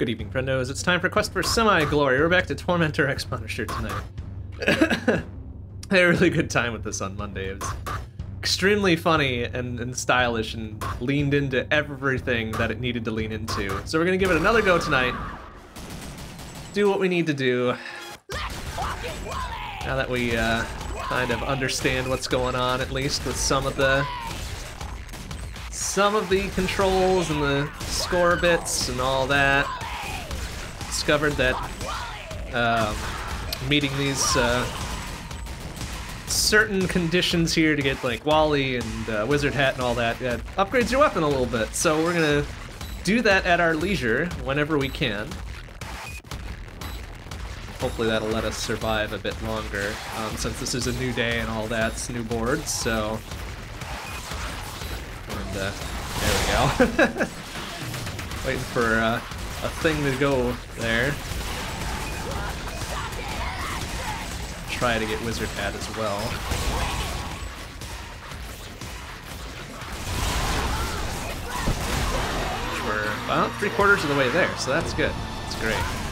Good evening, friendos. It's time for Quest for Semi-Glory. We're back to Tormentor X Punisher tonight. I had a really good time with this on Monday. It was extremely funny and, and stylish and leaned into everything that it needed to lean into. So we're gonna give it another go tonight. Do what we need to do. Now that we uh, kind of understand what's going on, at least with some of the some of the controls and the score bits and all that discovered that um, meeting these uh, certain conditions here to get like Wally and uh, Wizard Hat and all that uh, upgrades your weapon a little bit. So we're gonna do that at our leisure whenever we can. Hopefully that'll let us survive a bit longer, um, since this is a new day and all that's new boards. So, and uh, there we go. Waiting for uh, a thing to go there. Try to get Wizard Hat as well. Which we're about three quarters of the way there, so that's good. That's great.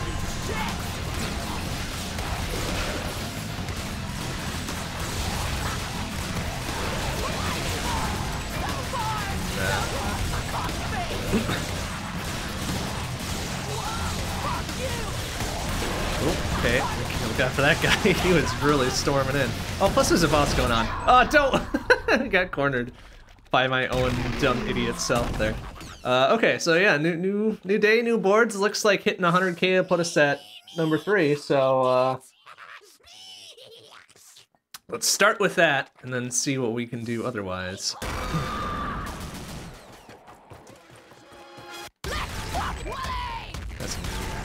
Out for that guy. he was really storming in. Oh, plus there's a boss going on. Oh, don't! Got cornered by my own dumb idiot self there. Uh, okay, so yeah, new new new day, new boards. Looks like hitting 100k put us at number three. So uh, let's start with that and then see what we can do otherwise.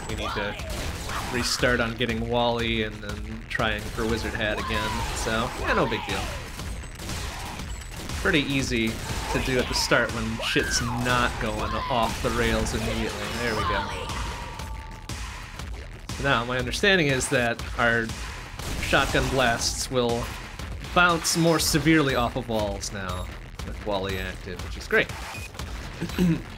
we need to restart on getting Wally and then trying for Wizard Hat again. So, yeah, no big deal. Pretty easy to do at the start when shit's not going off the rails immediately. There we go. So now, my understanding is that our shotgun blasts will bounce more severely off of walls now with Wally active, which is great.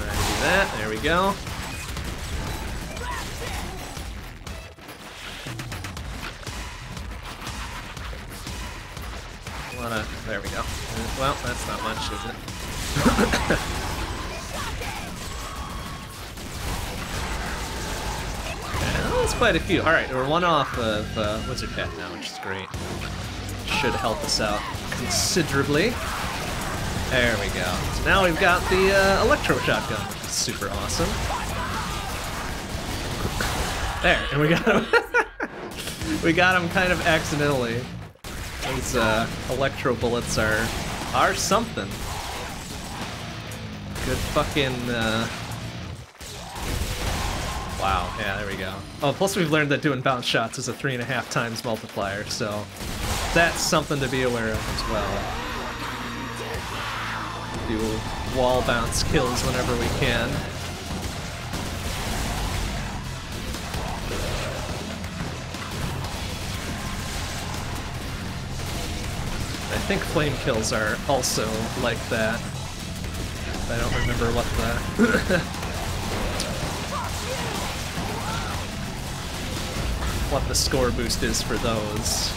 Try to do that. There we go. Wanna, there we go. Well, that's not much, is it? that's quite a few. Alright, we're one off of uh, Wizard Hat now, which is great. Should help us out considerably. There we go. So now we've got the uh, electro shotgun, which is super awesome. There, and we got him. we got him kind of accidentally. These uh, electro bullets are are something. Good fucking. Uh... Wow. Yeah, there we go. Oh, plus we've learned that doing bounce shots is a three and a half times multiplier, so that's something to be aware of as well do wall bounce kills whenever we can. I think flame kills are also like that. I don't remember what the... what the score boost is for those.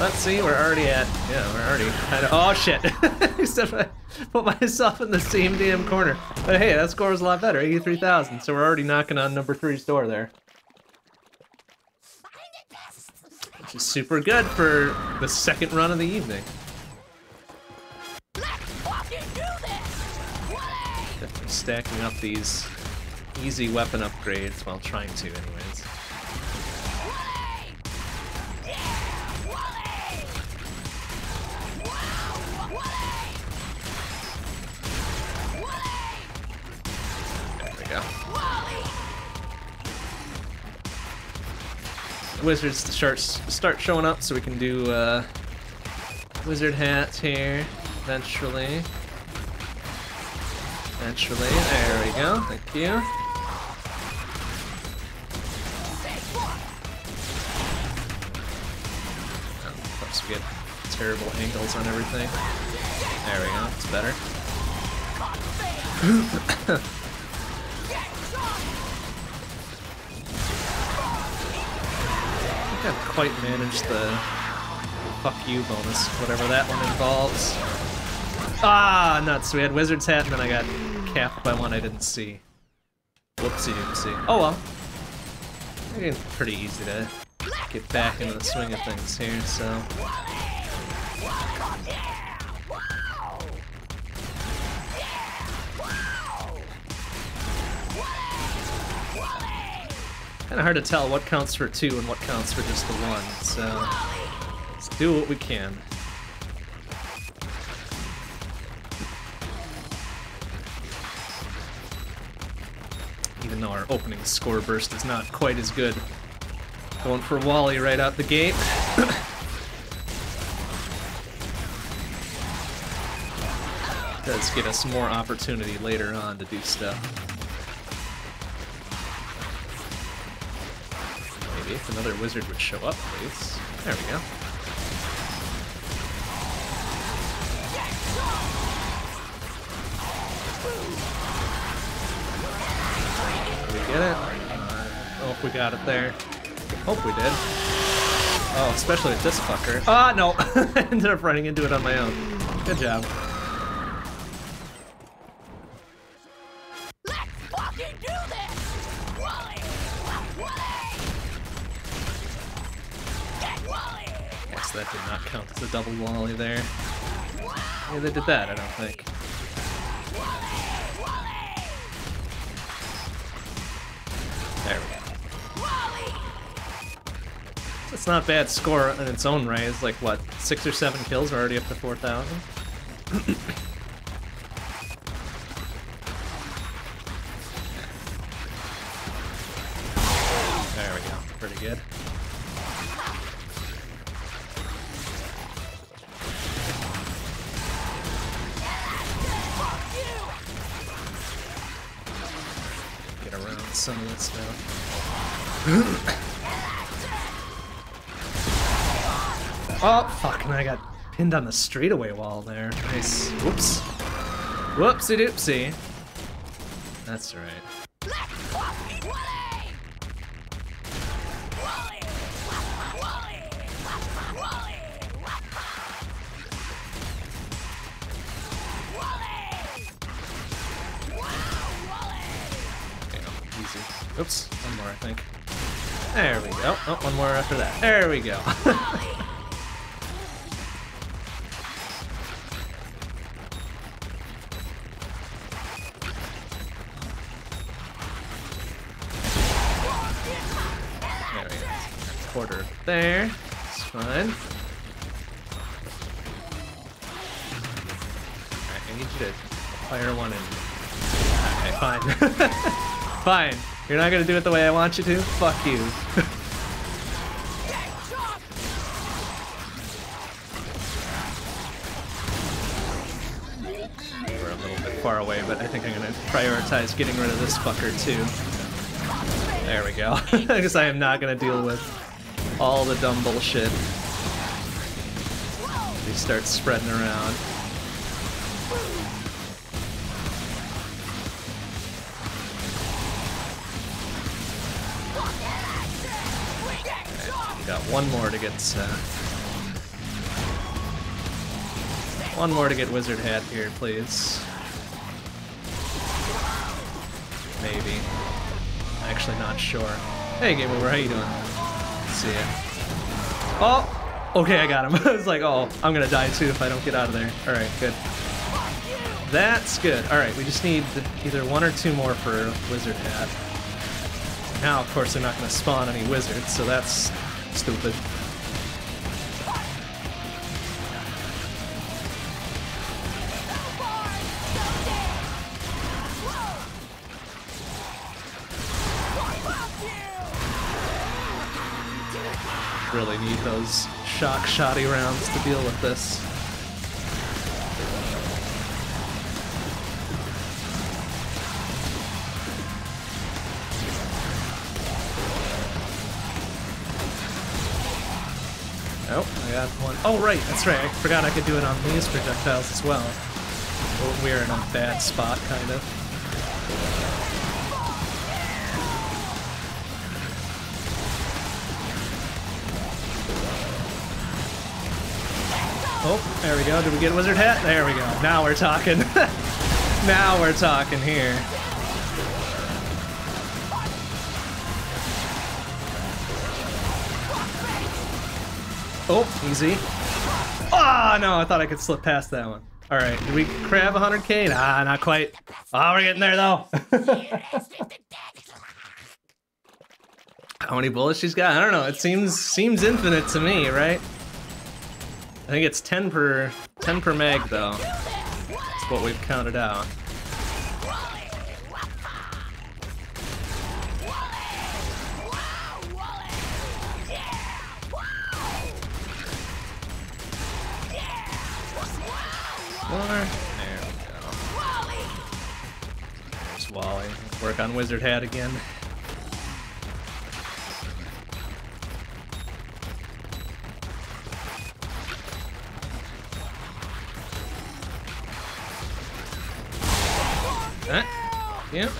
Let's see, we're already at, yeah, we're already at. oh shit. Except I put myself in the same damn corner. But hey, that score was a lot better, 83,000. So we're already knocking on number three's door there. Which is super good for the second run of the evening. Definitely stacking up these easy weapon upgrades, while trying to anyways. Wizards to start start showing up so we can do uh, wizard hats here eventually. Eventually, there we go. Thank you. Oh, we get terrible angles on everything. There we go, it's better. Quite managed the fuck you bonus, whatever that one involves. Ah, nuts. We had Wizard's Hat and then I got capped by one I didn't see. Whoopsie doopsie. Oh well. It's pretty easy to get back into the swing of things here, so. Kinda hard to tell what counts for two and what counts for just the one, so let's do what we can. Even though our opening score burst is not quite as good. Going for Wally right out the gate. Does get us more opportunity later on to do stuff. If another wizard would show up, please. There we go. Did we get it? Uh, oh, we got it there. Hope we did. Oh, especially with this fucker. Ah, no! I ended up running into it on my own. Good job. Double Wally there. Yeah, they did that, I don't think. There we go. It's not bad score in its own right. It's like, what, six or seven kills? We're already up to 4,000? some of that stuff. oh, fuck, and I got pinned on the straightaway wall there. Nice. Whoops. Whoopsie doopsie. That's right. Oops, one more, I think. There we go. Oh, one more after that. There we go. there we go. Quarter there. It's fine. I need you to fire one in. Okay, fine. fine. You're not gonna do it the way I want you to? Fuck you. We're a little bit far away, but I think I'm gonna prioritize getting rid of this fucker too. There we go. Because I am not gonna deal with all the dumb bullshit. He starts spreading around. Got one more to get uh, one more to get wizard hat here, please. Maybe. Actually, not sure. Hey, Game Over, how you doing? See ya. Oh, okay, I got him. I was like, oh, I'm gonna die too if I don't get out of there. All right, good. That's good. All right, we just need either one or two more for wizard hat. Now, of course, they're not going to spawn any wizards, so that's stupid. Really need those shock shoddy rounds to deal with this. Oh, one. Oh, right, that's right. I forgot I could do it on these projectiles as well. We're in a bad spot, kind of. Oh, there we go. Did we get Wizard Hat? There we go. Now we're talking. now we're talking here. Oh, easy. Ah, oh, no, I thought I could slip past that one. All right, did we crab 100k? Nah, not quite. Oh, we're getting there though. How many bullets she's got? I don't know. It seems seems infinite to me, right? I think it's 10 per 10 per meg though. That's what we've counted out. More. There we go. There's Wally. Work on Wizard Hat again. Huh? Yep.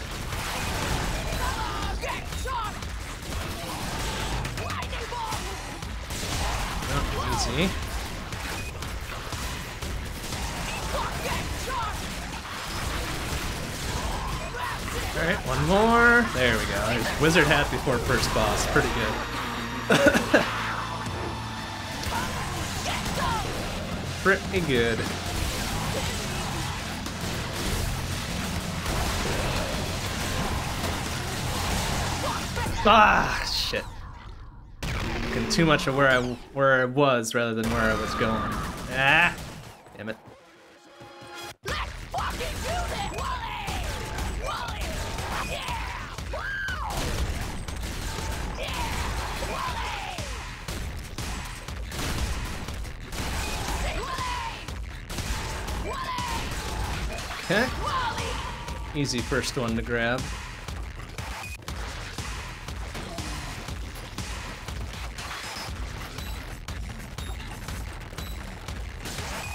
Oh, easy. Alright, one more. There we go. Wizard hat before first boss. Pretty good. Pretty good. Ah, shit. Looking too much of where I where I was rather than where I was going. Ah, damn it. Okay. Easy first one to grab.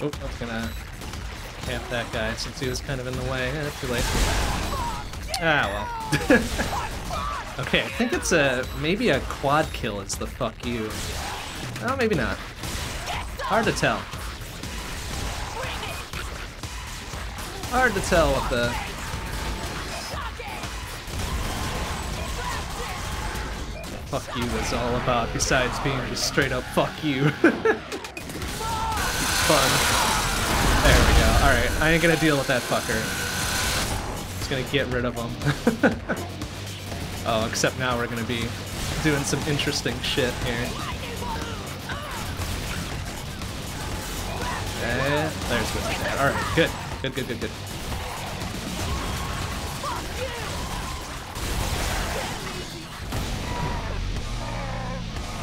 Oh, I was gonna camp that guy since he was kind of in the way. Eh, too late. Ah, well. okay, I think it's a, maybe a quad kill is the fuck you. Oh, maybe not. Hard to tell. Hard to tell what the... Fuck you was all about, besides being just straight up fuck you. fun. There we go. Alright, I ain't gonna deal with that fucker. Just gonna get rid of him. oh, except now we're gonna be doing some interesting shit here. There's that. Alright, good. Good, good, good, good.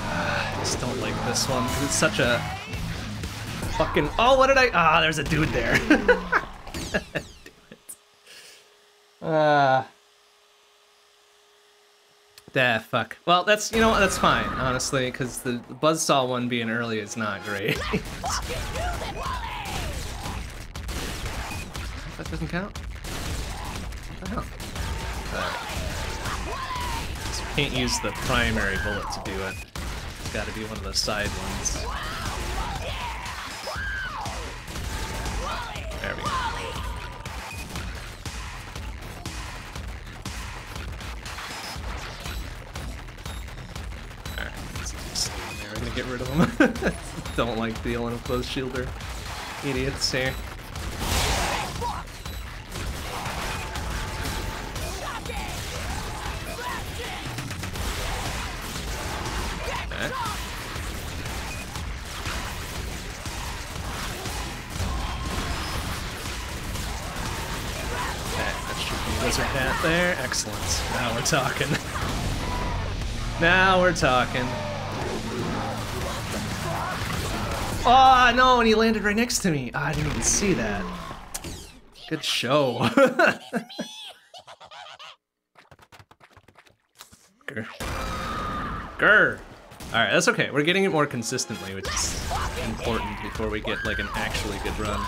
I just don't like this one because it's such a fucking. Oh, what did I? Ah, there's a dude there. Ah. Uh, fuck. Well, that's, you know, that's fine, honestly, because the Buzzsaw one being early is not great. that doesn't count? What? Uh, so can't use the primary bullet to do it. It's gotta be one of the side ones. There we go. Get rid of them. Don't like dealing with those shielder idiots here. Wizard hat there. Excellent. Now we're talking. now we're talking. Oh, no, and he landed right next to me. Oh, I didn't even see that. Good show. Grr. Grr. Alright, that's okay. We're getting it more consistently, which is important before we get like an actually good run.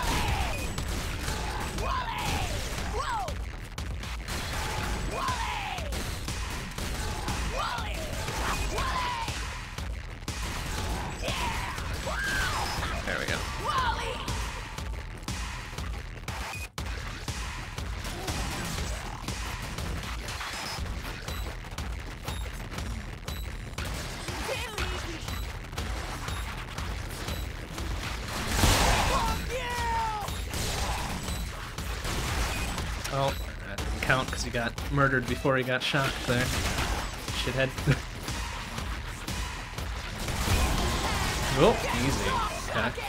Murdered before he got shocked there. Shithead. oh, easy. Okay.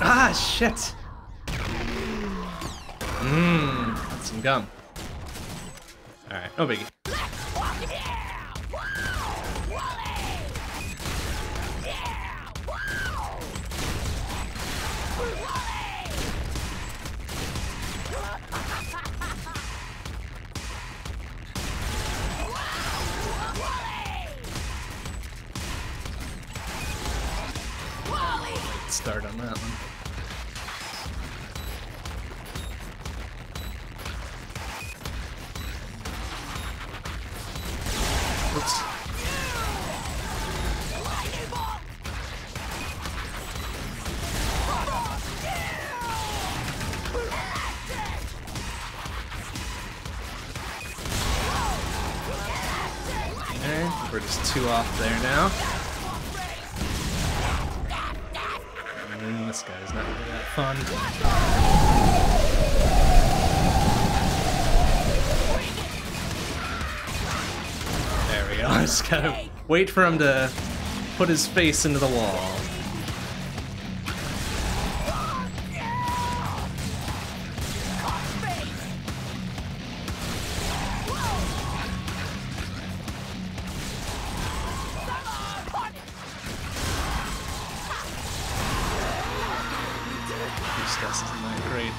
Ah, shit! Mmm, some gum. Alright, no biggie. Wait for him to put his face into the wall.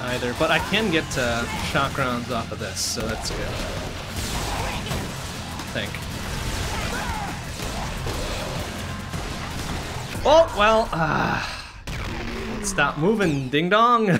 Either, but I can get uh, shock rounds off of this, so that's good. I think. Oh, well, uh, stop moving, ding dong.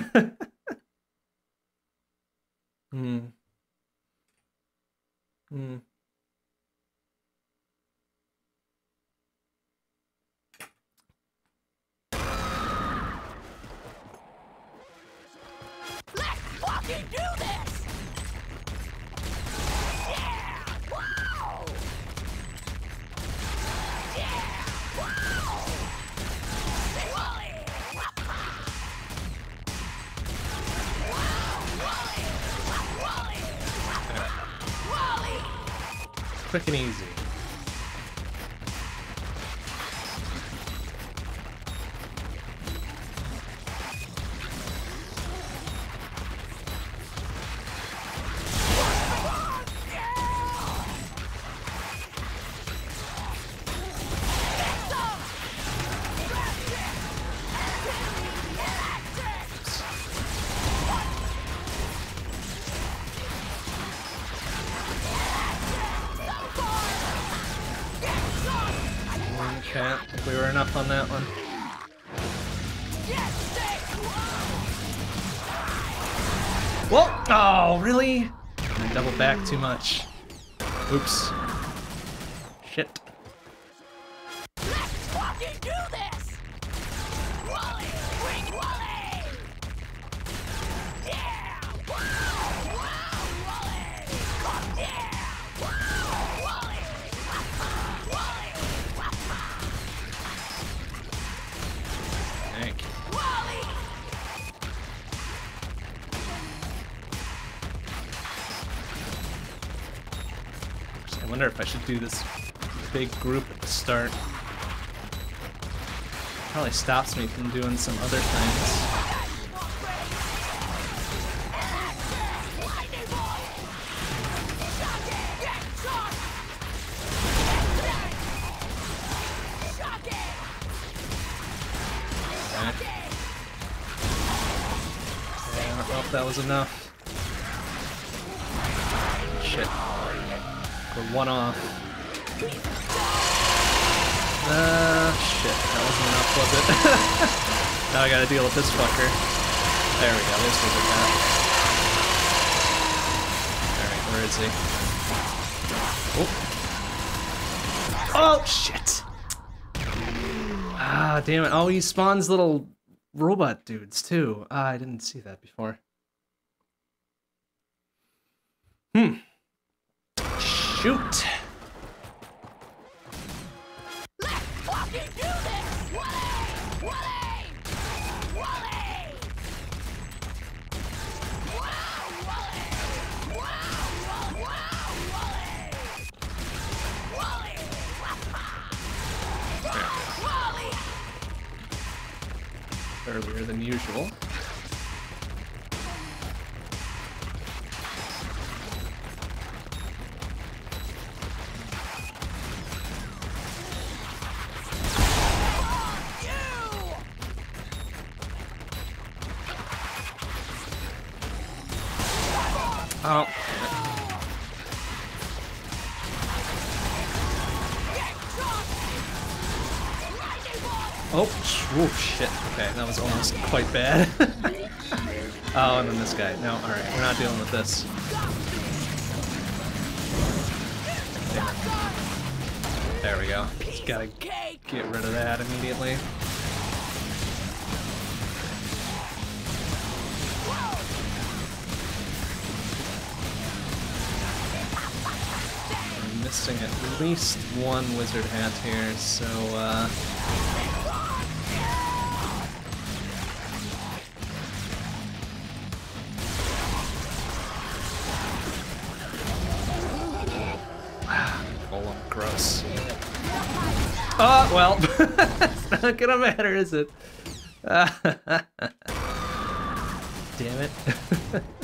too much. Wonder if I should do this big group at the start. Probably stops me from doing some other things. If uh, that was enough. One off. Uh, shit, that wasn't enough, was it? now I gotta deal with this fucker. There we go, there's Wizard Hat. Alright, where is he? Oh. Oh, shit! Ah, damn it. Oh, he spawns little robot dudes, too. Ah, I didn't see that before. Hmm. Shoot! Quite bad. oh, and then this guy. No, alright, we're not dealing with this. There, we go. Just gotta get rid of that immediately. I'm missing at least one wizard hat here, so uh well, it's not gonna matter, is it? Damn it.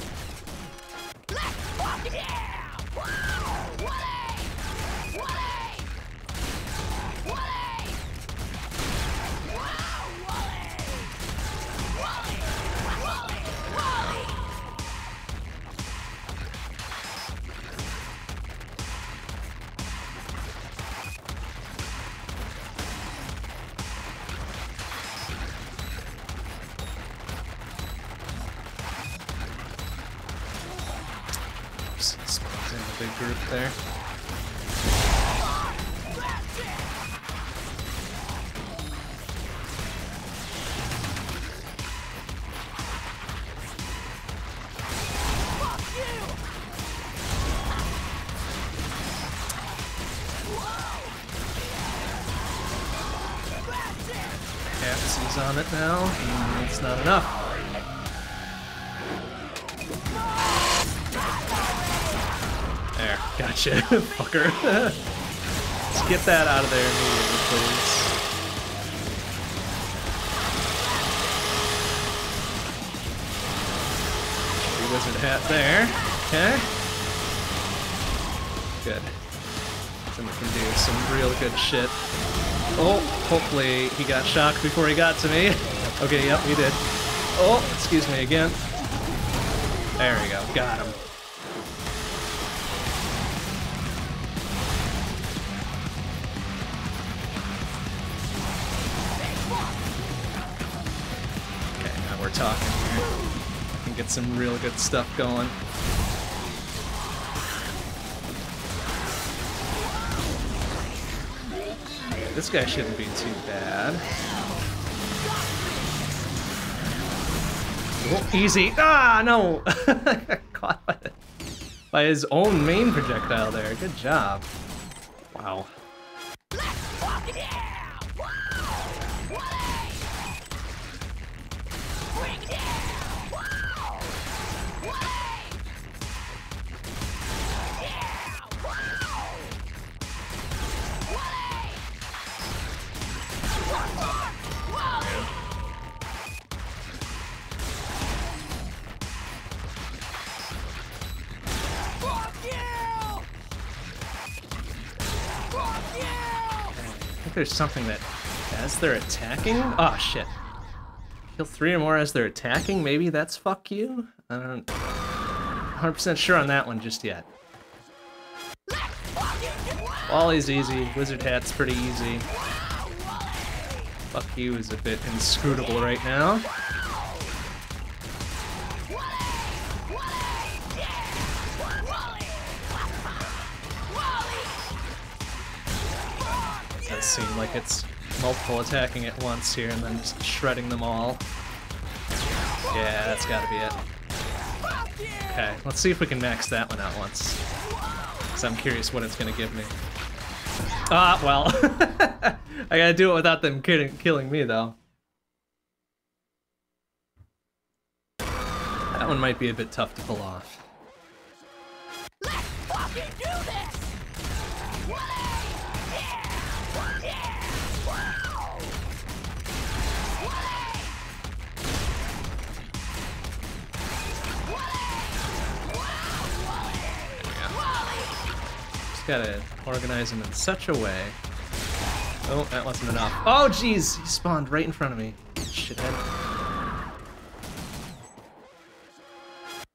fucker. Let's get that out of there immediately, please. Free wizard hat there. Okay. Good. Then we can do some real good shit. Oh, hopefully he got shocked before he got to me. Okay, yep, he did. Oh, excuse me again. There we go, got him. Get some real good stuff going. This guy shouldn't be too bad. Oh, easy. Ah, no! Caught by, by his own main projectile there. Good job. Wow. Fucking there's something that as they're attacking. Oh shit. Kill three or more as they're attacking. Maybe that's fuck you. I don't. 100% sure on that one just yet. Wally's easy. Wizard Hat's pretty easy. Fuck you is a bit inscrutable right now. Seem like it's multiple attacking at once here and then just shredding them all. Yeah, that's gotta be it. Okay, let's see if we can max that one out once. Because I'm curious what it's gonna give me. Ah, well. I gotta do it without them killing, killing me, though. That one might be a bit tough to pull off. Gotta organize them in such a way. Oh, that wasn't enough. Oh, jeez! He spawned right in front of me. Shithead.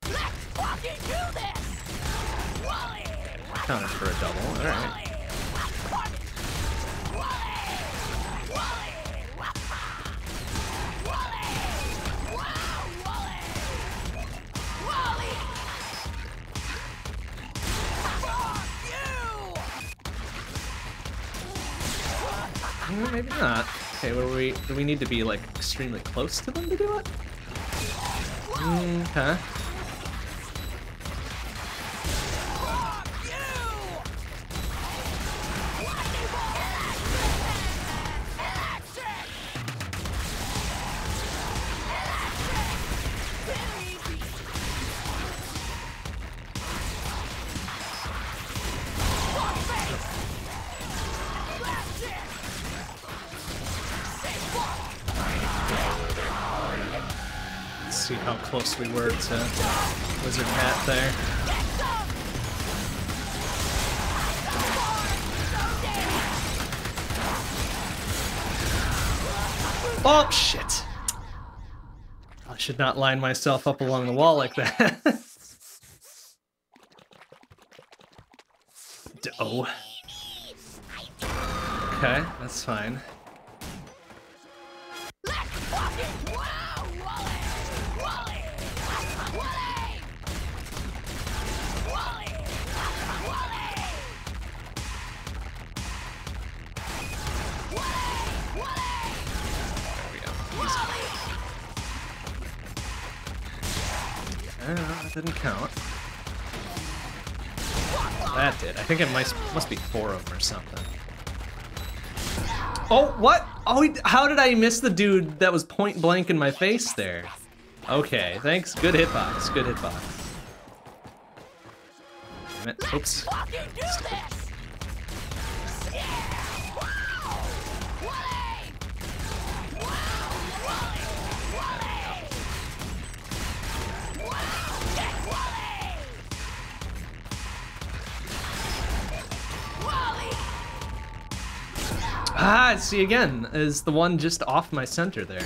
Let's fucking do this! Wally! Counted for a double. Alright. Maybe not. Okay, we do we need to be like extremely close to them to do it? Hmm, okay. We were to Wizard Hat there. Oh, shit. I should not line myself up along the wall like that. oh. Okay, that's fine. Uh, that didn't count. That did. I think it might must be four of them or something. Oh, what? Oh, he, how did I miss the dude that was point blank in my face there? Okay, thanks. Good hitbox. Good hitbox. Damn it. Oops. Ah, see again, is the one just off my center there.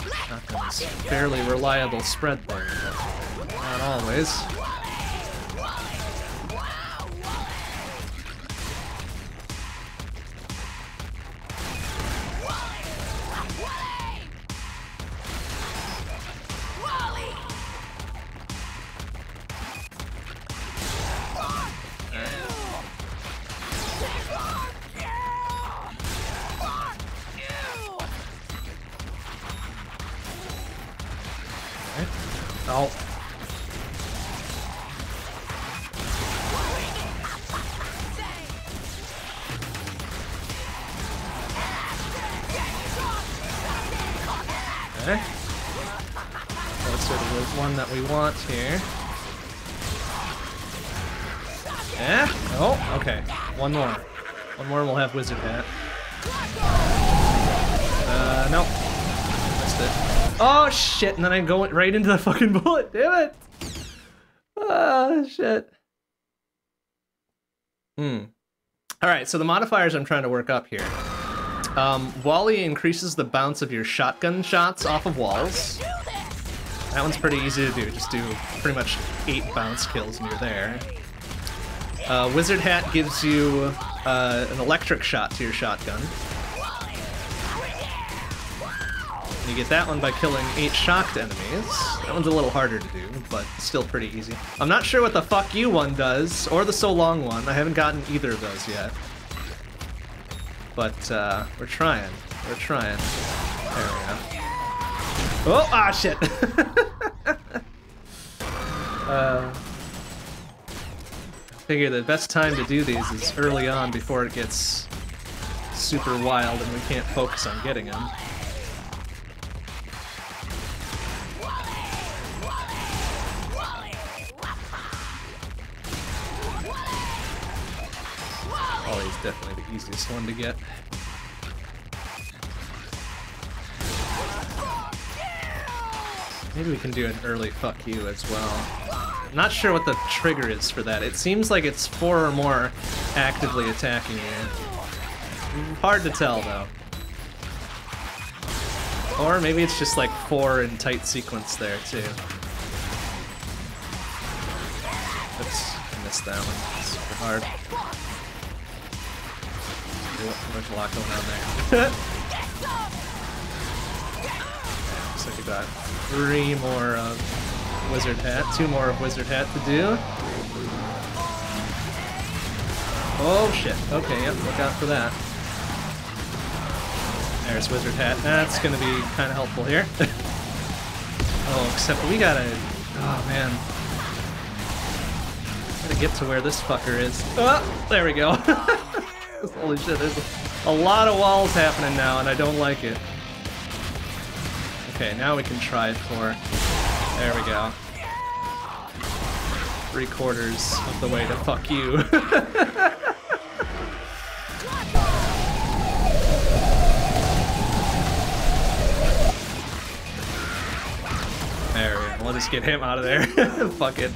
Shotgun's fairly reliable spread there, not always. Oh. Okay. Closer to the one that we want here. Yeah? Oh, okay. One more. One more and we'll have Wizard Hat. Uh, no. It. Oh, shit, and then I go right into the fucking bullet. Damn it! Oh shit. Hmm. Alright, so the modifiers I'm trying to work up here. Um, Wally increases the bounce of your shotgun shots off of walls. That one's pretty easy to do. Just do pretty much eight bounce kills and you're there. Uh, Wizard Hat gives you uh, an electric shot to your shotgun. And you get that one by killing eight shocked enemies. That one's a little harder to do, but still pretty easy. I'm not sure what the fuck you one does, or the so long one. I haven't gotten either of those yet. But uh, we're trying. We're trying. There we go. Oh, ah, shit. uh, figure the best time to do these is early on before it gets super wild and we can't focus on getting them. Definitely the easiest one to get. Maybe we can do an early fuck you as well. Not sure what the trigger is for that. It seems like it's four or more actively attacking you. Hard to tell though. Or maybe it's just like four in tight sequence there too. Oops, I missed that one. Super hard. There's a lot going on there. Looks like we got three more of Wizard Hat, two more of Wizard Hat to do. Oh shit, okay, yep, look out for that. There's Wizard Hat, that's gonna be kinda helpful here. oh, except we gotta, oh man. Gotta get to where this fucker is. Oh, there we go. Holy shit, there's a lot of walls happening now and I don't like it. Okay, now we can try it for... There we go. Three quarters of the way to fuck you. there we go. Let us get him out of there. fuck it.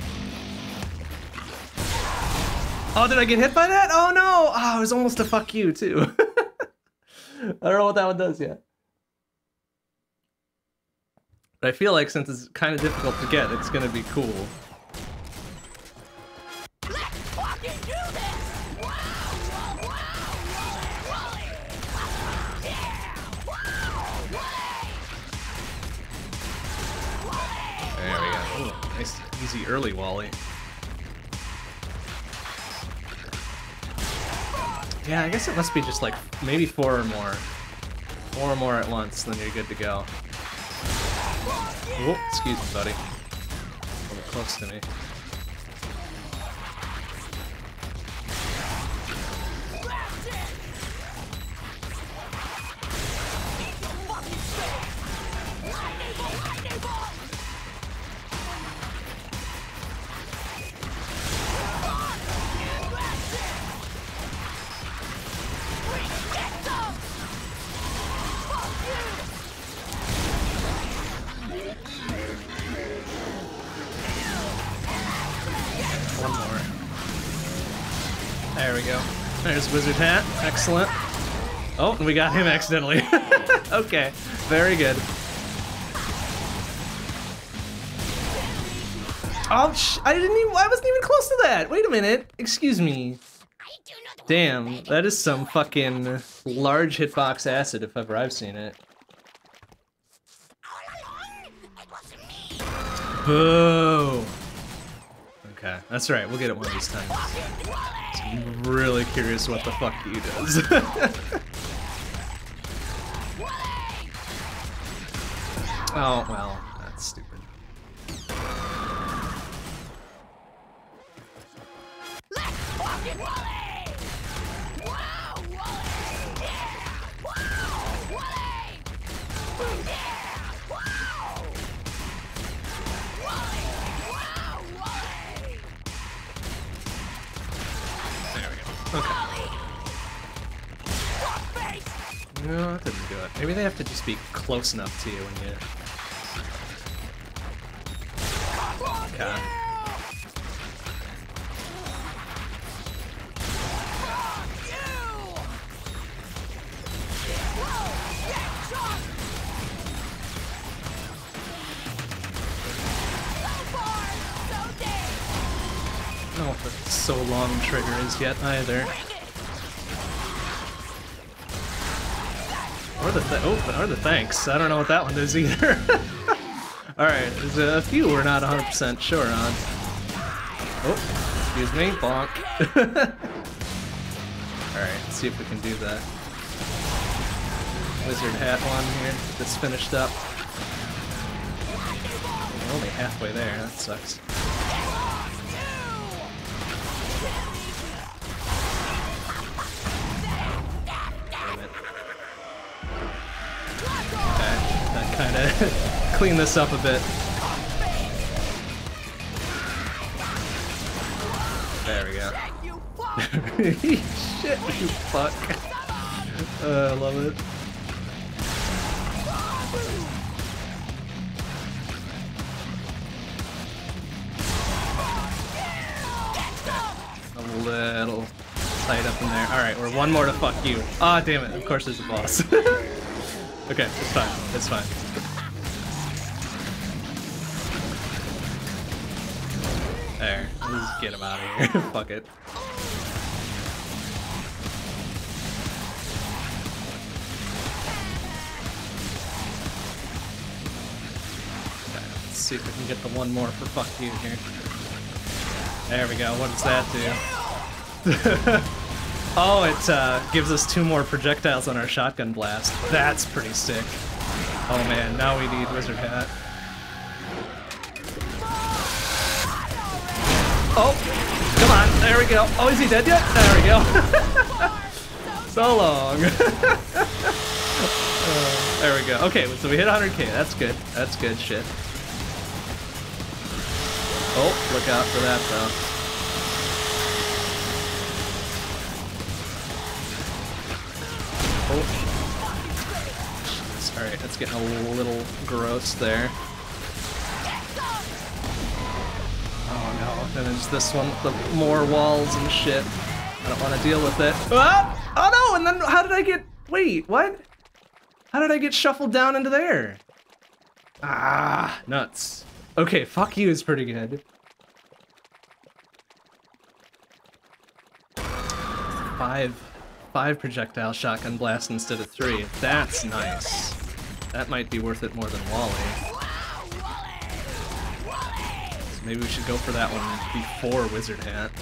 Oh, did I get hit by that? Oh no! Oh, it was almost a fuck you too. I don't know what that one does yet. But I feel like since it's kind of difficult to get, it's gonna be cool. Let's fucking do this! Wow! Wow! Wally! Yeah! Wow! Wally! There we go. Ooh, nice, easy early Wally. Yeah, I guess it must be just like maybe four or more. Four or more at once, then you're good to go. Excuse me, buddy. A little close to me. There's Wizard Hat. Excellent. Oh, and we got him accidentally. okay, very good. Oh, I didn't even. I wasn't even close to that. Wait a minute. Excuse me. Damn, that is some fucking large hitbox acid if ever I've seen it. Boo. Okay, that's right. We'll get it one of these times. I'm really curious what the fuck he does. oh well, that's stupid. No, that didn't do it. Maybe they have to just be close enough to you when you... Okay. I don't know what the so long trigger is yet either. The th oh, or the thanks. I don't know what that one is either. All right, there's a few we're not 100% sure on. Oh, excuse me, bonk. All right, let's see if we can do that. Wizard hat one here that's finished up. We're only halfway there. That sucks. Clean this up a bit. There we go. Shit, you fuck. Uh, I love it. A little tight up in there. Alright, we're one more to fuck you. Ah, damn it. Of course there's a boss. okay, it's fine. It's fine. Get him out of here. fuck it. Let's see if we can get the one more for fuck you here. There we go. What does that do? oh, it uh, gives us two more projectiles on our shotgun blast. That's pretty sick. Oh man, now we need Wizard Hat. There we go. Oh, is he dead yet? There we go. so long. Uh, there we go. Okay, so we hit 100k. That's good. That's good shit. Oh, look out for that though. Oh. Alright, that's getting a little gross there. Then there's this one with the more walls and shit. I don't want to deal with it. Ah! Oh no, and then how did I get... Wait, what? How did I get shuffled down into there? Ah, nuts. Okay, fuck you is pretty good. Five, five projectile shotgun blast instead of three. That's nice. That might be worth it more than Wally. Maybe we should go for that one before Wizard Hat.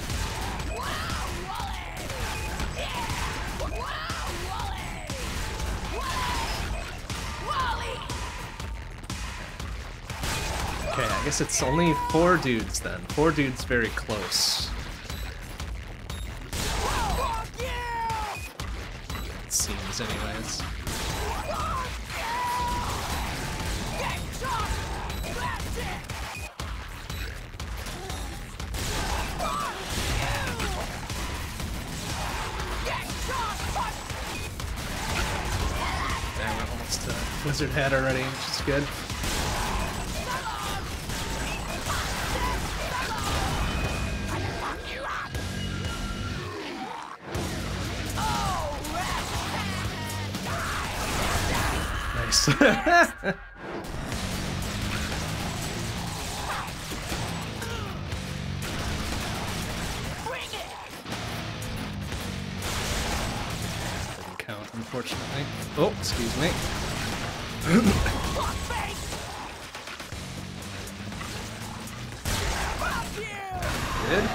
Okay, I guess it's only four dudes then. Four dudes very close. It seems, anyways. Damn, we're almost uh, to Wizard Hat already, which is good. Nice. unfortunately. Oh, excuse me. Good.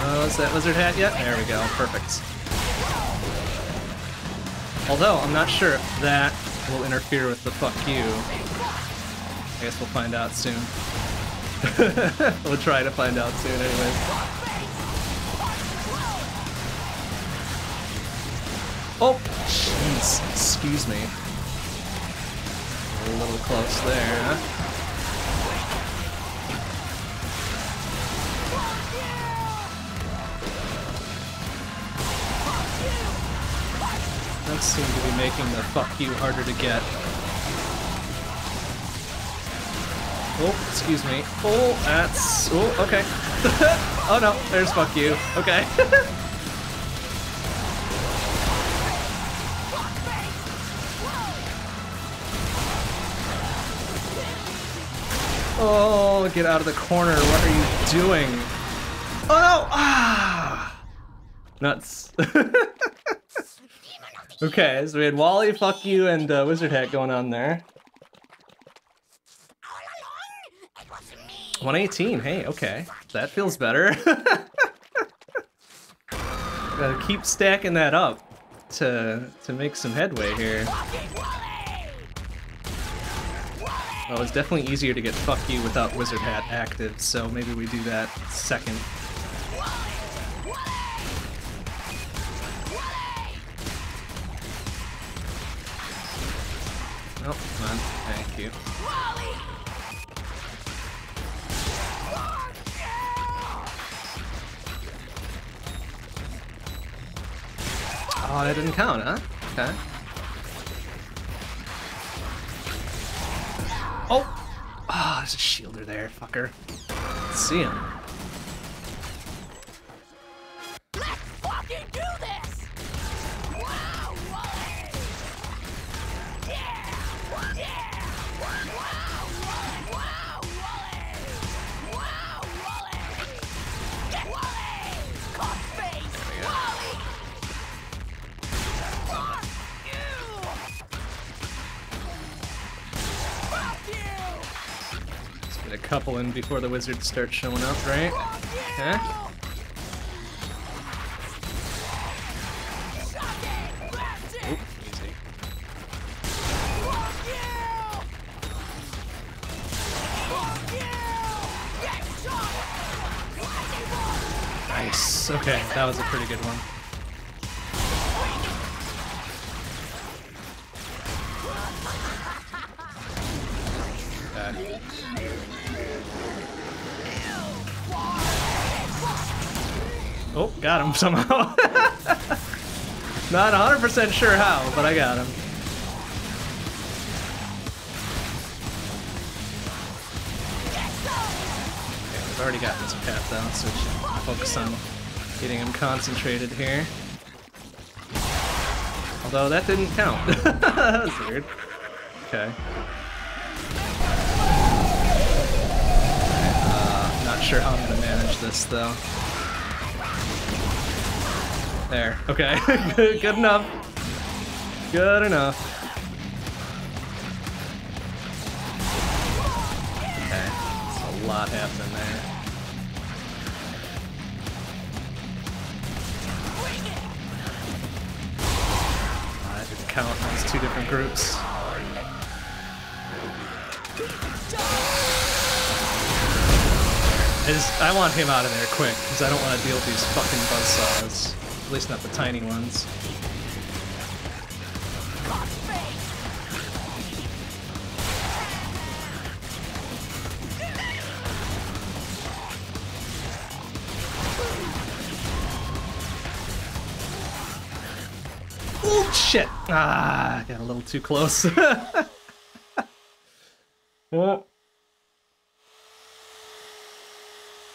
Oh, is that wizard hat yet? There we go. Perfect. Although, I'm not sure if that will interfere with the fuck you. I guess we'll find out soon. we'll try to find out soon anyways. Oh, jeez. Excuse me. A little close there? That seem to be making the fuck you harder to get. Oh, excuse me. Oh, that's... Oh, okay. oh no, there's fuck you. Okay. oh, get out of the corner. What are you doing? Oh no! Ah! Nuts. okay, so we had Wally, fuck you, and uh, Wizard Hat going on there. 118, hey, okay. That feels better. Gotta keep stacking that up to to make some headway here. Well, it's definitely easier to get fuck you without Wizard Hat active, so maybe we do that second. Oh, come on. Thank you. Oh, that didn't count, huh? Okay. Oh! Ah, there's a shielder there, fucker. Let's see him. Couple in before the wizards start showing up, right? Twenty-one! Nice. Okay, that was a pretty good one. Oh, got him somehow. Not 100% sure how, but I got him. Okay, we've already gotten this path down, so we should focus on getting him concentrated here. Although that didn't count. that was weird. Okay. Uh, not sure how I'm gonna manage this though. There. Okay. good, good enough. Good enough. Okay. There's a lot happening there. I didn't count those two different groups. I just I want him out of there quick because I don't want to deal with these fucking buzzsaws. At least not the tiny ones. Oh shit! Ah, got a little too close. Oh.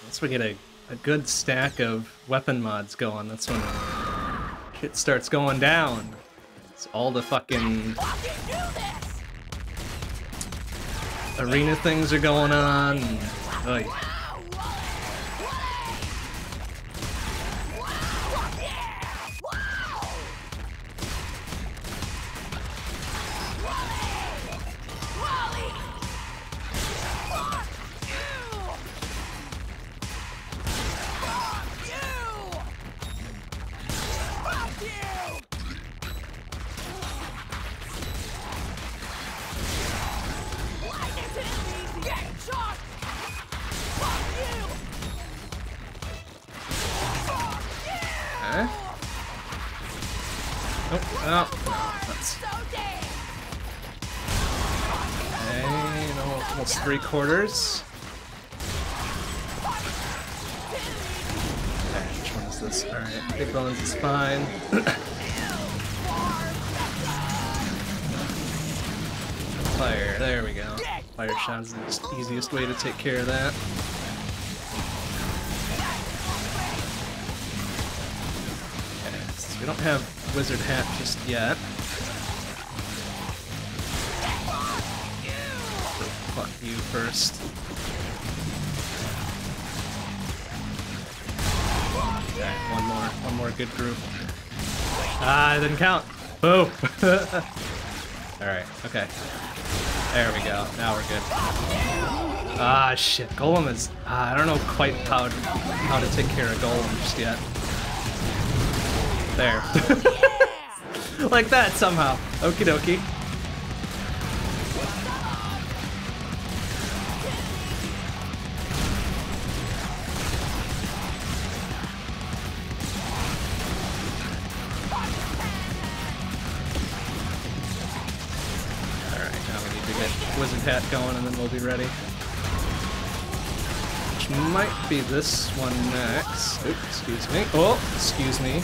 Once we get a, a good stack of weapon mods going, that's when shit starts going down. It's all the fucking arena things are going on. Oy. Wow, take care of that. We don't have Wizard Hat just yet. Fuck you first. One more, one more good group. Ah, it didn't count. Boo! Alright, okay. There we go. Now we're good. Ah, shit. Golem is... Ah, I don't know quite how, how to take care of Golem just yet. There. like that, somehow. Okie dokie. Alright, now we need to get Wizard Hat going and then we'll be ready. Might be this one next. Oop, excuse me. Oh, excuse me.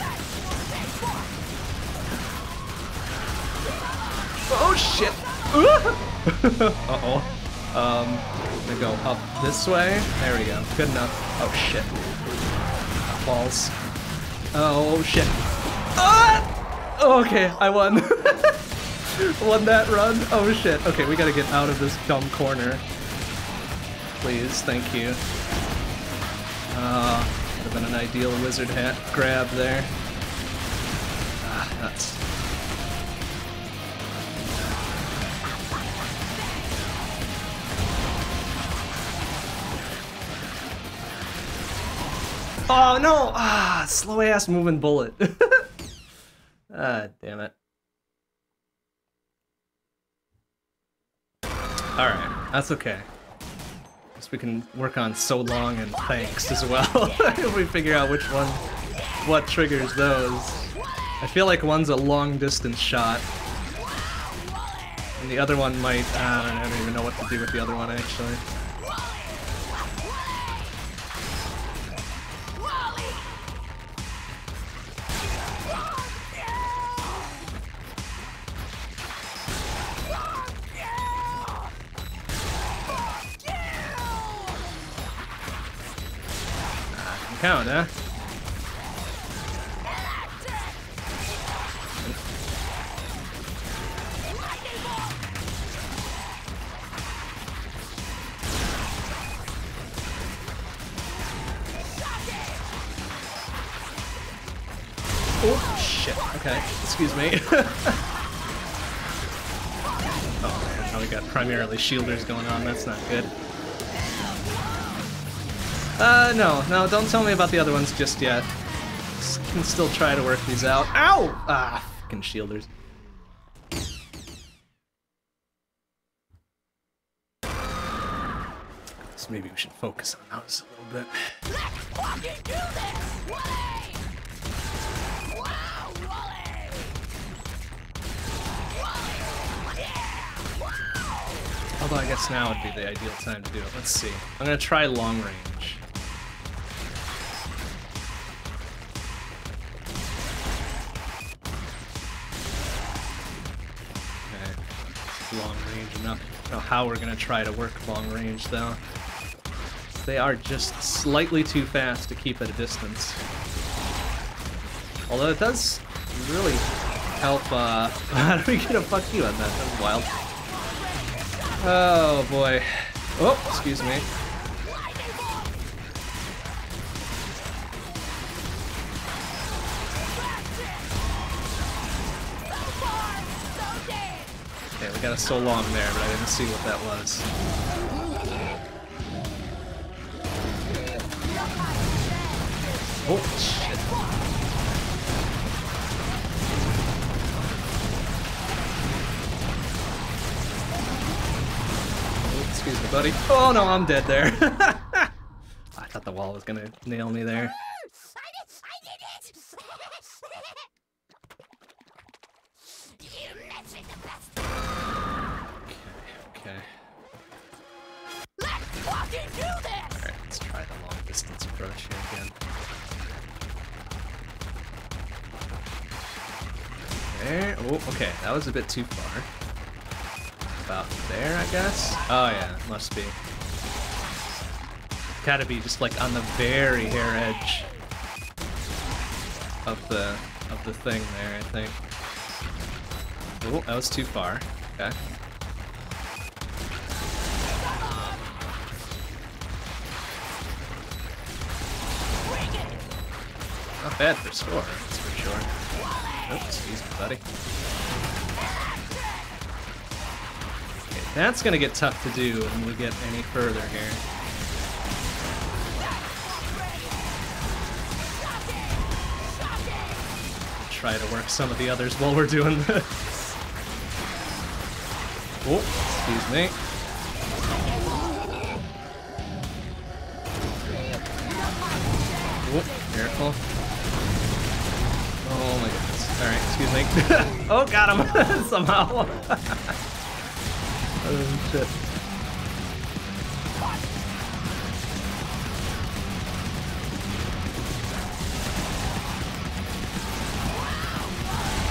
Oh shit! Uh-oh. Um, gonna go up this way. There we go. Good enough. Oh shit. Balls. Oh shit. Ah! Okay, I won. won that run. Oh shit. Okay, we gotta get out of this dumb corner. Please, thank you. Uh, would have been an ideal wizard hat grab there. Ah, nuts. Oh no! Ah, slow ass moving bullet. ah, damn it. Alright, that's okay. We can work on so long and thanks as well if we figure out which one, what triggers those. I feel like one's a long distance shot. And the other one might, uh, I don't even know what to do with the other one actually. Count, huh? Oh, shit. Okay, excuse me. oh man, now we got primarily shielders going on, that's not good. Uh, no, no, don't tell me about the other ones just yet. S- Can still try to work these out. Ow! Ah, fucking shielders. So maybe we should focus on those a little bit. Let's fucking do this! Wally! Wow, Wally! Wally! Yeah! Wow! Although I guess now would be the ideal time to do it. Let's see. I'm gonna try long range. Long range. I don't know how we're gonna try to work long range though. They are just slightly too fast to keep at a distance. Although it does really help, uh... How do we get a fuck you on that? That was wild. Oh boy. Oh, excuse me. So long there, but I didn't see what that was. Oh, shit. Oh, excuse me, buddy. Oh no, I'm dead there. I thought the wall was gonna nail me there. A bit too far. About there, I guess? Oh, yeah. Must be. Gotta be just like on the very hair edge of the of the thing there, I think. Oh, that was too far. Okay. Not bad for score, that's for sure. Oops, me, buddy. That's gonna get tough to do when we get any further here. Try to work some of the others while we're doing this. Oh, excuse me. Oh, careful. Oh my goodness. Alright, excuse me. oh, got him! Somehow. shit.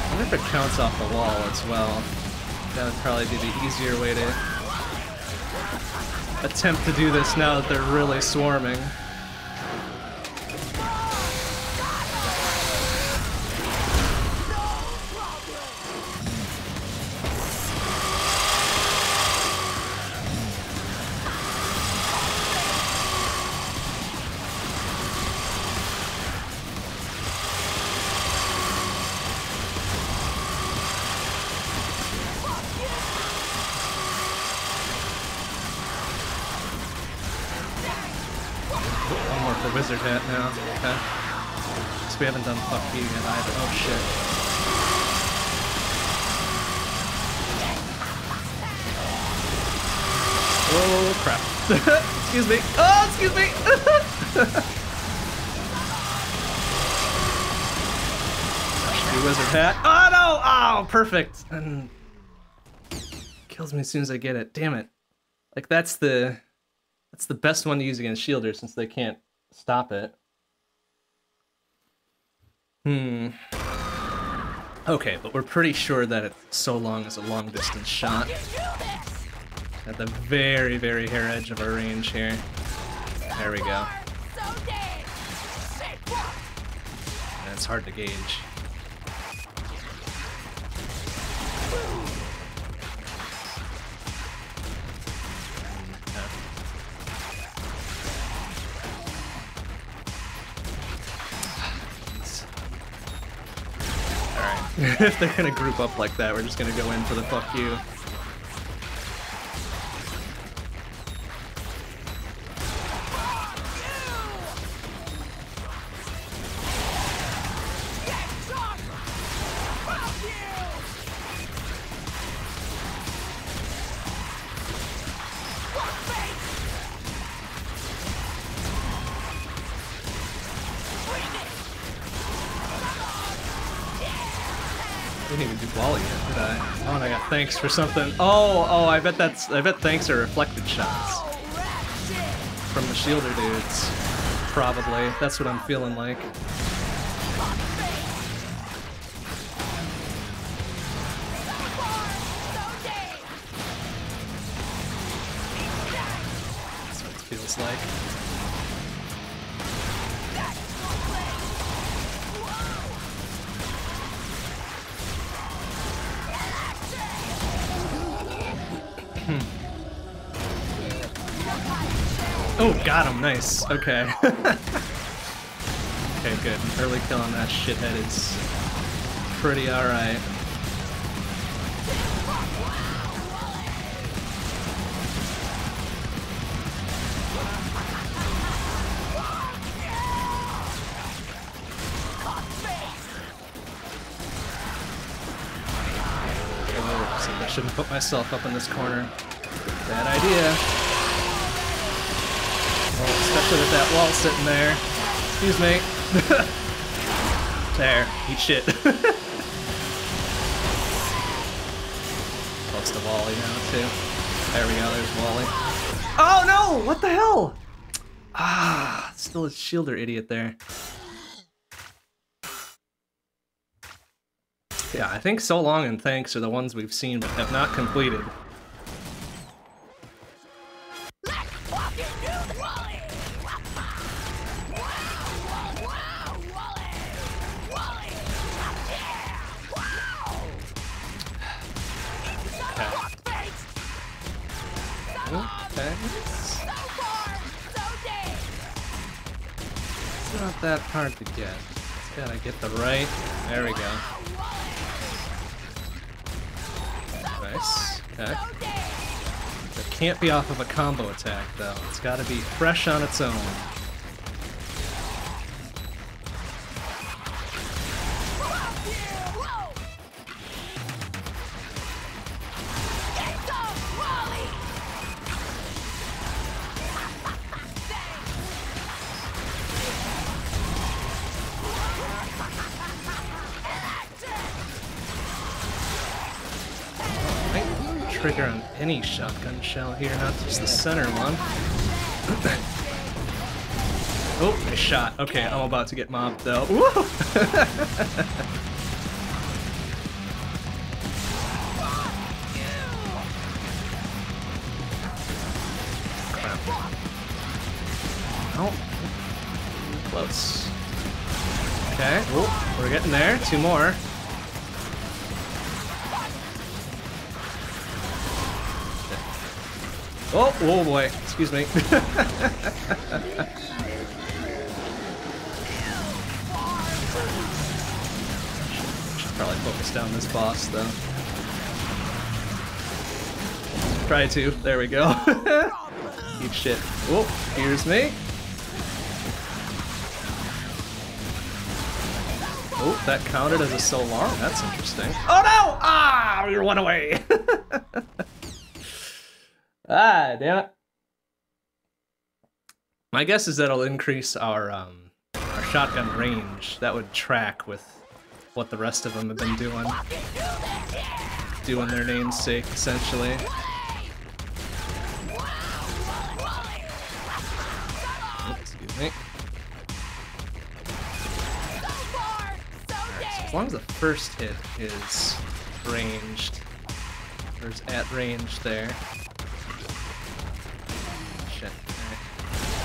I wonder if it counts off the wall as well. That would probably be the easier way to attempt to do this now that they're really swarming. Excuse me. Oh, excuse me. Your Wizard Hat. Oh no! Oh, perfect. And kills me as soon as I get it. Damn it. Like that's the that's the best one to use against Shielder since they can't stop it. Hmm. Okay, but we're pretty sure that it's so long as a long distance shot. At the very, very hair edge of our range here. There we go. And it's hard to gauge. If they're gonna group up like that, we're just gonna go in for the fuck you. Thanks for something. Oh, oh, I bet that's, I bet thanks are reflected shots from the shielder dudes. Probably. That's what I'm feeling like. That's what it feels like. Oh, got him. Nice. Okay. okay, good. Early kill on that shithead is pretty alright. I shouldn't put myself up in this corner. Bad idea. Especially with that wall sitting there. Excuse me. there, eat shit. Close to Wally now, too. There we go, there's Wally. Oh no! What the hell? Ah, still a shielder idiot there. Yeah, I think So Long and Thanks are the ones we've seen but have not completed. Get. Gotta get the right. There we go. Nice. Okay. It can't be off of a combo attack, though. It's gotta be fresh on its own. Any shotgun shell here, not just the center one. oh, I shot. Okay, I'm about to get mobbed though. Woo! Oh, close. Okay, oh, we're getting there. Two more. Oh, boy, excuse me. Should probably focus down this boss though. Try to. There we go. Eat shit. Oh, here's me. Oh, that counted as a so. That's interesting. Oh no! Ah, you're one away. ah, damn it. My guess is that'll increase our um, our shotgun range. That would track with what the rest of them have been doing, doing their namesake essentially. Excuse me. As long as the first hit is ranged, is at range there.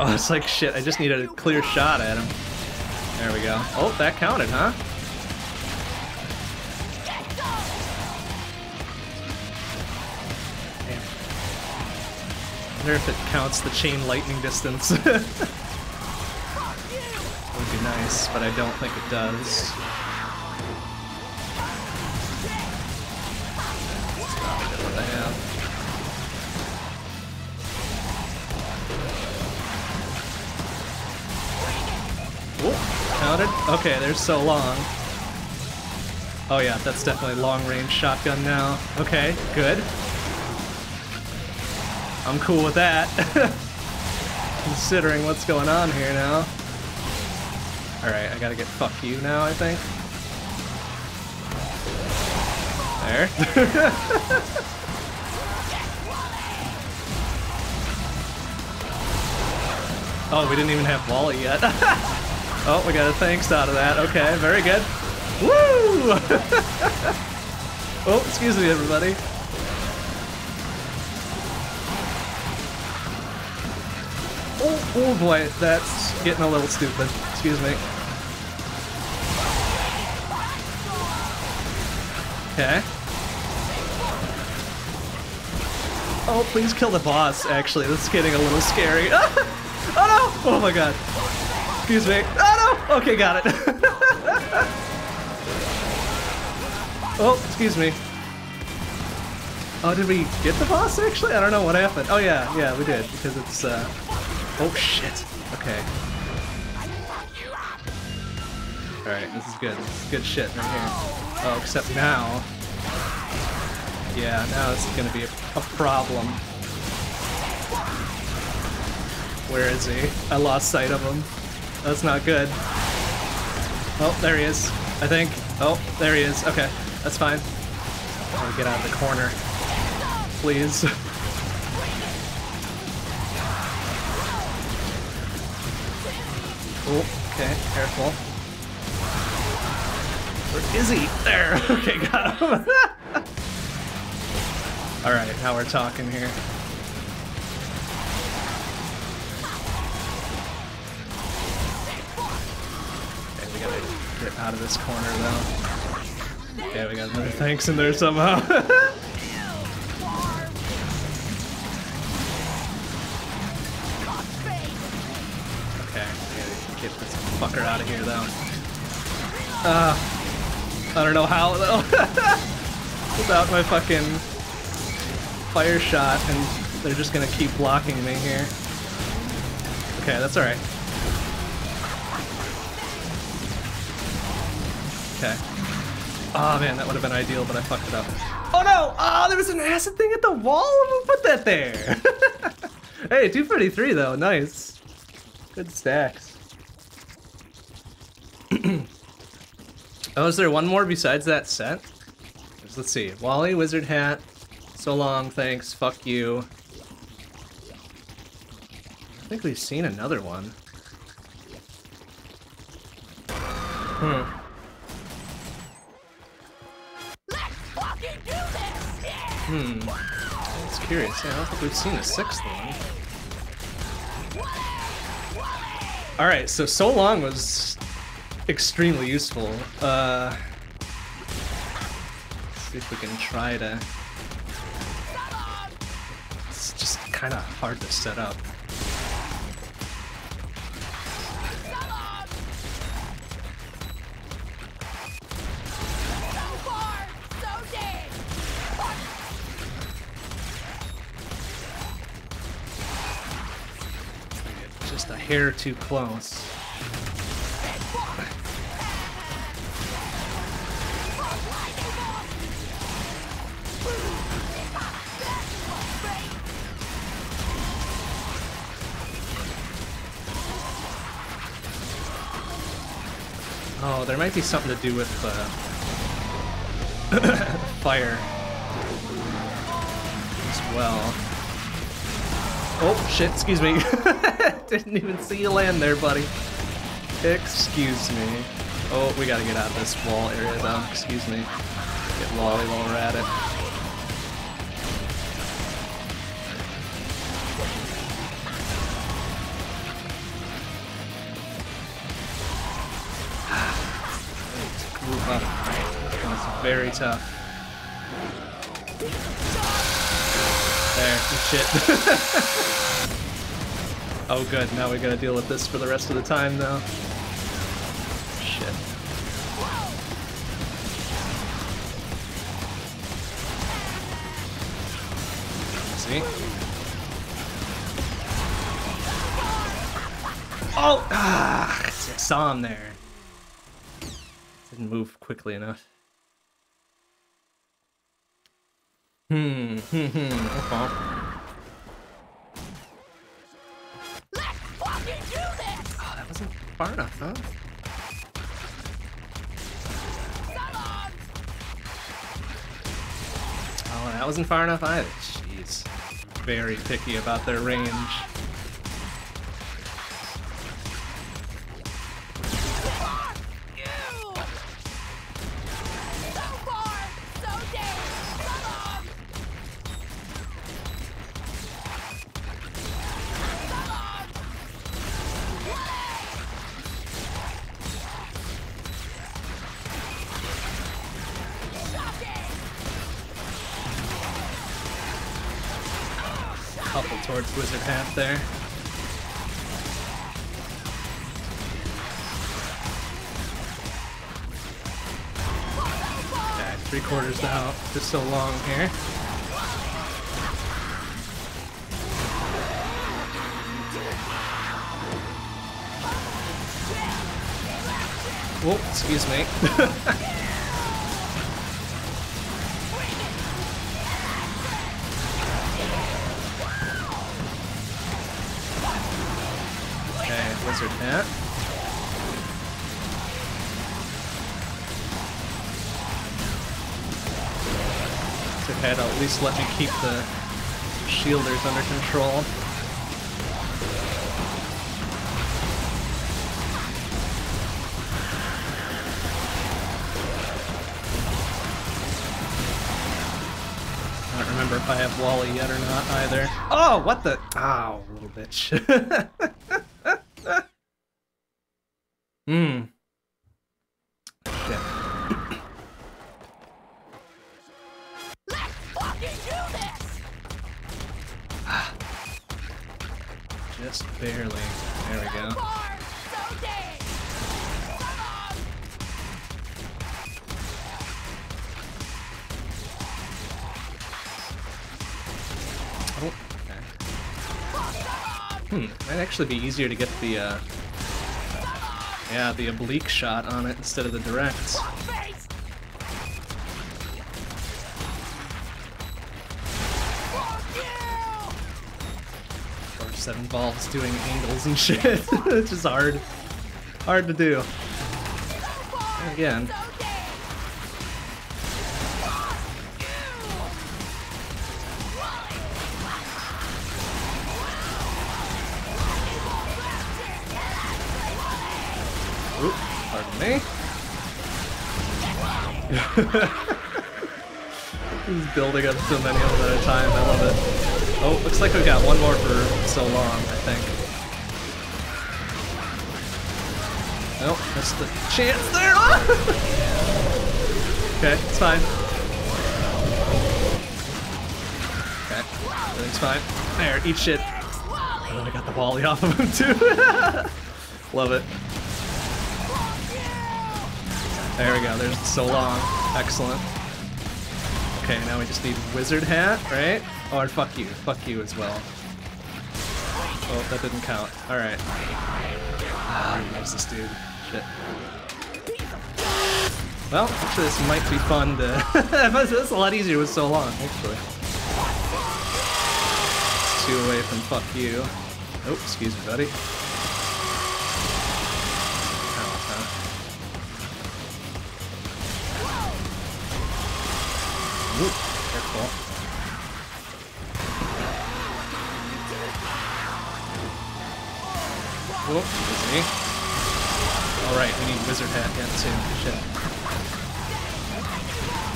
Go. It's like shit. I just need a clear shot at him. There we go. Oh, that counted, huh? Damn. wonder if it counts the chain lightning distance. Would be nice, but I don't think it does. Okay, they're so long. Oh yeah, that's definitely long range shotgun now. Okay, good. I'm cool with that. Considering what's going on here now. Alright, I gotta get fuck you now, I think. There. oh, we didn't even have Wally yet. oh, we got a thanks out of that. Okay, very good. Woo! oh, excuse me, everybody. Oh, oh boy, that's getting a little stupid. Excuse me. Okay. Oh, please kill the boss, actually. That's getting a little scary. oh no! Oh my god. Excuse me. Oh no! Okay, got it. oh, excuse me. Oh, did we get the boss actually? I don't know what happened. Oh yeah, yeah, we did because it's. uh... Oh shit. Okay. All right, this is good. This is good shit right here. Oh, except now. Yeah, now this is gonna be a, a problem. Where is he? I lost sight of him. That's not good. Oh, there he is. I think. Oh, there he is. Okay, that's fine. I want to get out of the corner. Please. Oh, okay, careful. Where is he? There. Okay, got him. All right, now we're talking here. Out of this corner though. Yeah, we got another thanks in there somehow. okay, get this fucker out of here though. Uh, I don't know how though. Without my fucking fire shot, and they're just gonna keep blocking me here. Okay, that's alright. Okay. Oh man, that would have been ideal, but I fucked it up. Oh no! Oh, there was an acid thing at the wall? Who put that there? hey, 243 though, nice. Good stacks. oh, is there one more besides that set? Let's see. Wally, Wizard Hat. So long, thanks. Fuck you. I think we've seen another one. Hmm. Hmm. Was curious. Yeah, I don't think we've seen a sixth one. Alright, so So Long was extremely useful. Uh, see if we can try to... It's just kind of hard to set up. A hair too close. Oh, there might be something to do with uh, fire as well. Oh shit! Excuse me. Didn't even see you land there, buddy. Excuse me. Oh, we gotta get out of this wall area though. Excuse me. Get Wally while we're at it. Ah, That's very tough. There, shit. oh good, now we gotta deal with this for the rest of the time though. Shit. See? Oh! Ah! Saw him there. Didn't move quickly enough. Hmm, hmm, hmm. Far enough, huh? Oh, that wasn't far enough either. Jeez. Very picky about their range. for so long here. Oh, excuse me. let me keep the shielders under control. I don't remember if I have Wally yet or not either. Oh, what the? Ow, little bitch. Hmm. Actually be easier to get the, uh... Yeah, the oblique shot on it instead of the direct. Of that involves doing angles and shit. it's just hard. Hard to do. Far, Again. He's building up so many of them at a time, I love it. Oh, looks like we got one more for so long, I think. Nope, that's the chance there! okay, it's fine. Okay, everything's fine. There, eat shit. And then I got the volley off of him too. Love it. There we go, there's so long. Excellent. Okay, now we just need wizard hat, right? Oh, and fuck you. Fuck you as well. Oh, that didn't count. Alright. Ah, where's this dude? Shit. Well, actually this might be fun to... It's a lot easier with so long, actually. Two away from fuck you. Oh, excuse me, buddy. Ooh, careful. Oh, Whoop, busy. Alright, we need wizard hat again too. Shit.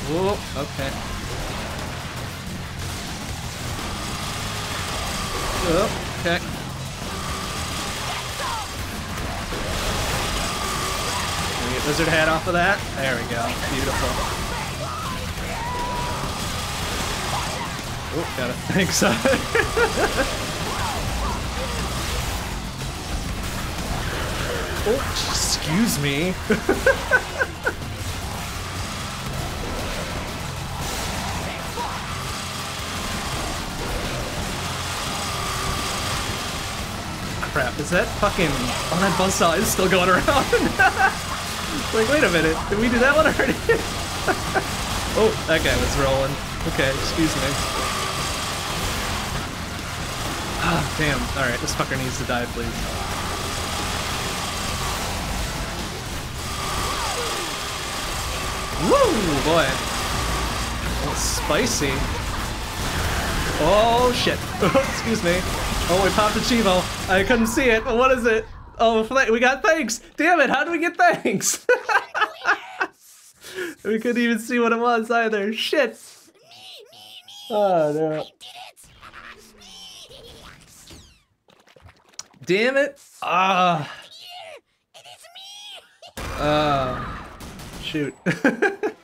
Whoop, okay. Whoop, okay. Can we get wizard hat off of that? There we go. Beautiful. Oh, got it. Thanks. oh, excuse me. Crap, is that fucking... Oh, that buzzsaw is still going around. like, wait a minute. Did we do that one already? oh, that guy was rolling. Okay, excuse me. Ah, damn. Alright, this fucker needs to die, please. Woo, boy. That's spicy. Oh, shit. Excuse me. Oh, we popped a Chivo. I couldn't see it, but what is it? Oh, we got thanks. Damn it, how do we get thanks? we couldn't even see what it was either. Shit. Oh, no. Damn it. Ah. Ah. Shoot.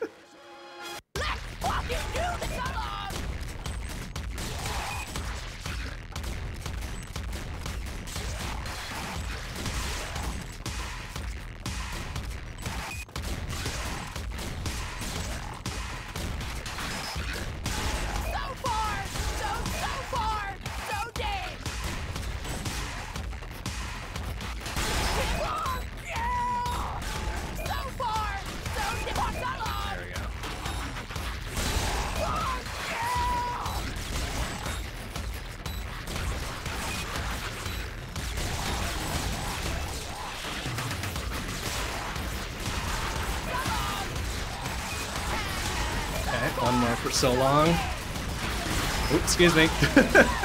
excuse me.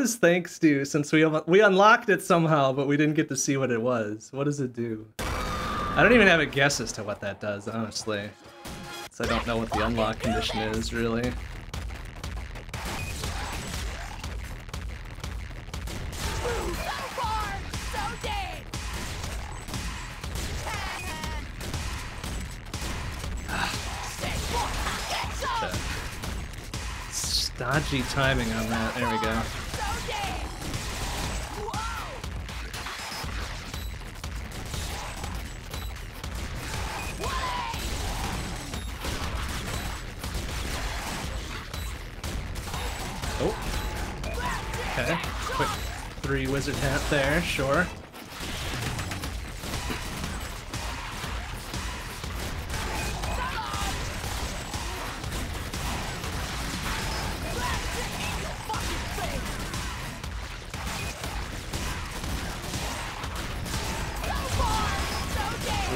does thanks do? Since we we unlocked it somehow, but we didn't get to see what it was. What does it do? I don't even have a guess as to what that does, honestly. So I don't know what the unlock condition is, really. Stodgy timing on that. There we go. Three wizard hat there, sure.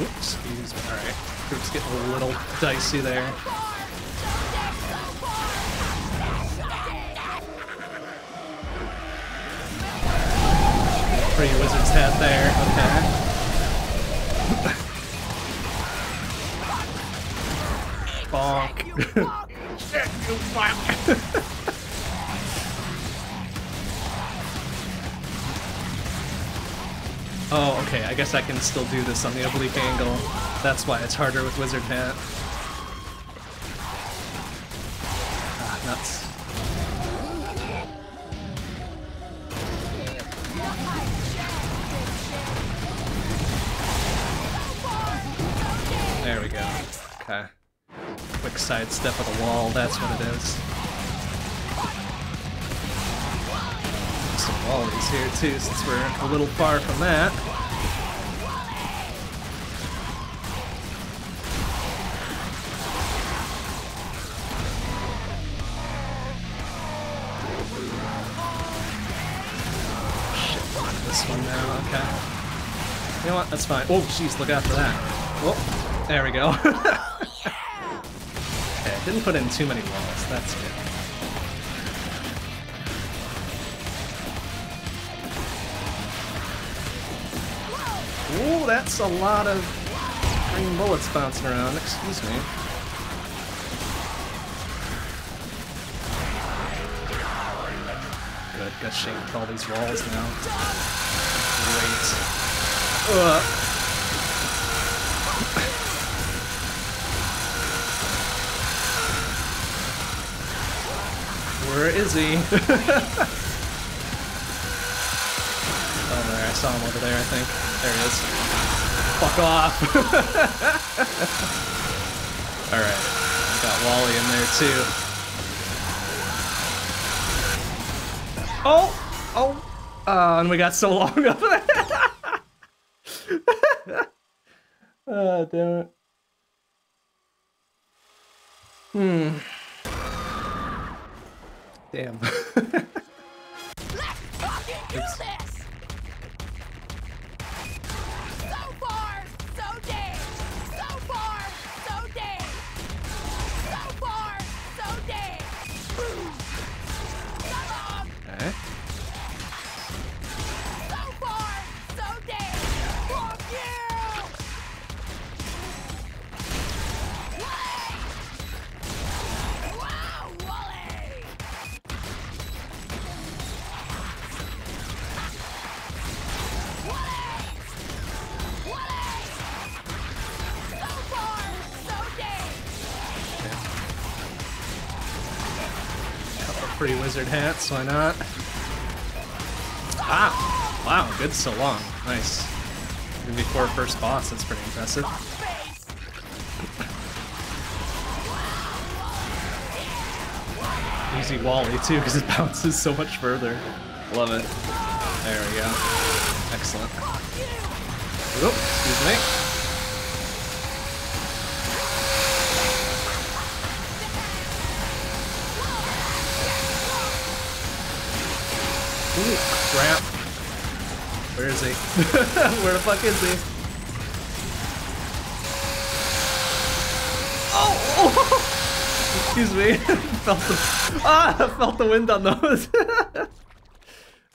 Oops, excuse me. Alright. Group's getting a little dicey there. Guess I can still do this on the oblique angle. That's why it's harder with wizard hat. Ah, nuts. There we go. Okay. Quick sidestep of the wall, that's what it is. Some wallies here too, since we're a little far from that. That's fine. Oh, jeez, look out for that. Oh, there we go. okay, didn't put in too many walls, that's good. Ooh, that's a lot of green bullets bouncing around. Excuse me. Good, got shaped all these walls now. Great. Ugh. Where is he? oh, there, I saw him over there, I think. There he is. Fuck off! Alright, got Wally in there too. Oh! Oh! Uh, and we got so long up there. oh, damn. Hmm. Damn. wizard hats, why not? Ah! Wow, good so long. Nice. Even before first boss, that's pretty impressive. Easy Wally too, because it bounces so much further. Love it. There we go. Excellent. Oop, excuse me. Ooh, crap. Where is he? Where the fuck is he? Oh! Excuse me. felt the ah, felt the wind on those.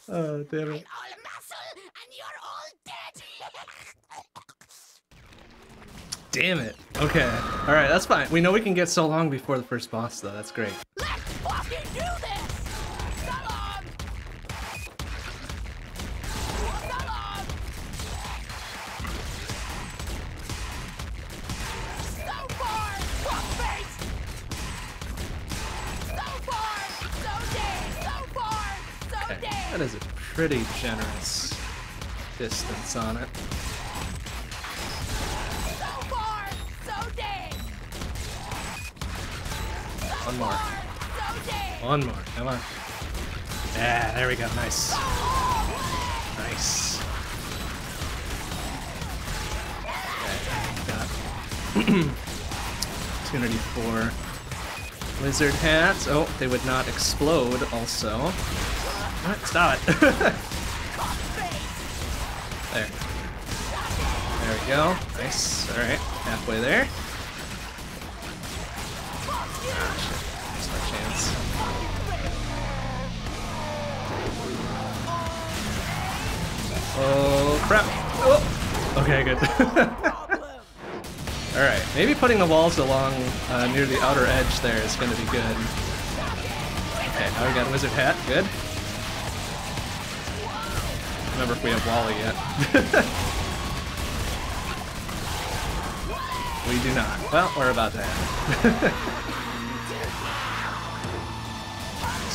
oh damn it. Damn it. Okay. All right, that's fine. We know we can get so long before the first boss, though. That's great. Pretty generous distance on it. So far, so dead. One more. One more. Come on. Yeah, there we go. Nice. Nice. Okay, got opportunity for wizard hats. Oh, they would not explode. Also, Alright, stop it. go. Nice. All right, halfway there. Oh crap! Oh. Okay, good. All right, maybe putting the walls along uh, near the outer edge there is going to be good. Okay, now we got a wizard hat. Good. Remember if we have Wally yet? we do not. Well, we're about to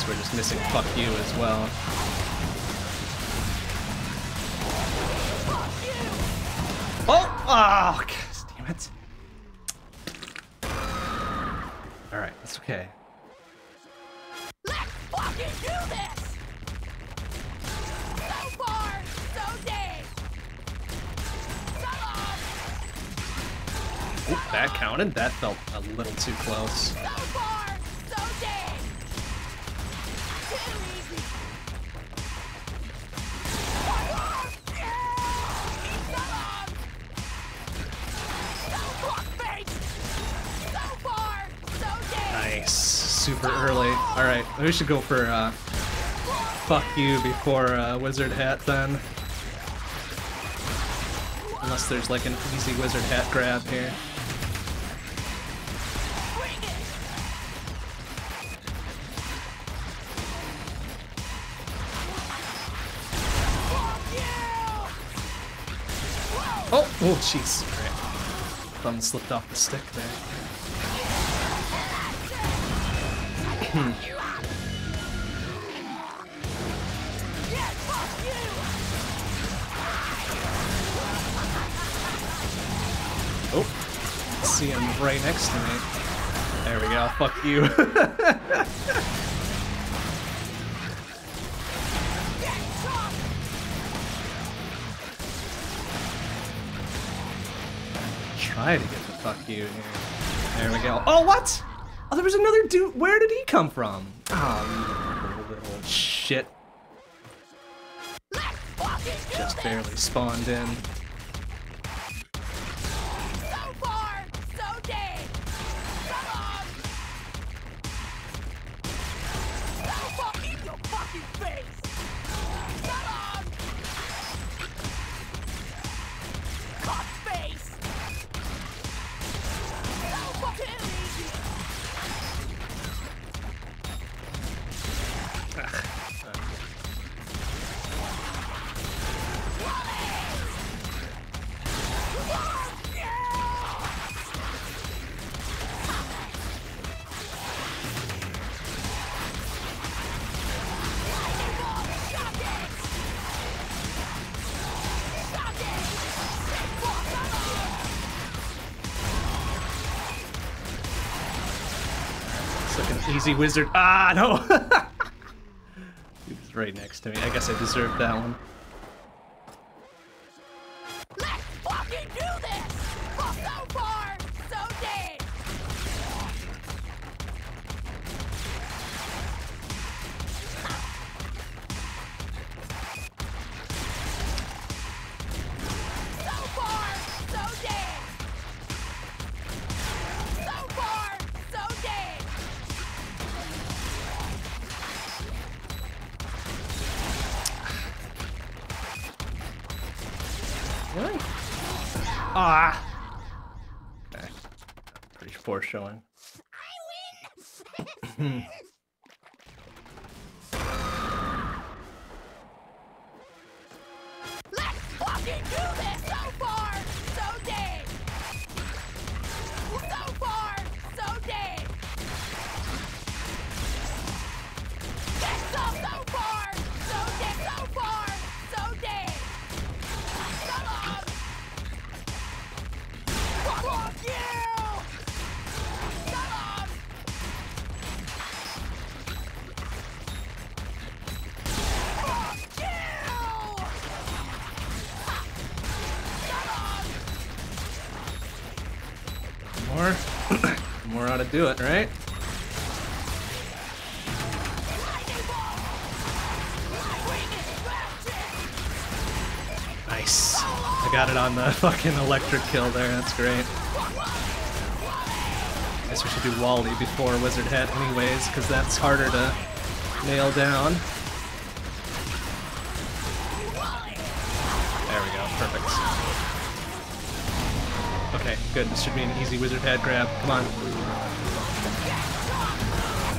we're just missing fuck you as well. Oh! Oh, God damn it. Alright, that's okay. That counted. That felt a little too close. Nice. Super early. Alright, we should go for uh, fuck you before uh, wizard hat then. Unless there's like an easy wizard hat grab here. Oh, jeez. Thumb slipped off the stick there. You! Oh, see him right next to me. There we go. Fuck you. Try to get the fuck you here. There we go. Oh, what? Oh, there was another dude. Where did he come from? Oh, little shit. Just barely spawned in. Wizard. Ah, no! he was right next to me. I guess I deserved that one. Do it, right? Nice. I got it on the fucking electric kill there. That's great. I Guess we should do Wally before Wizard Hat anyways, because that's harder to nail down. Should be an easy Wizard Hat grab. Come on.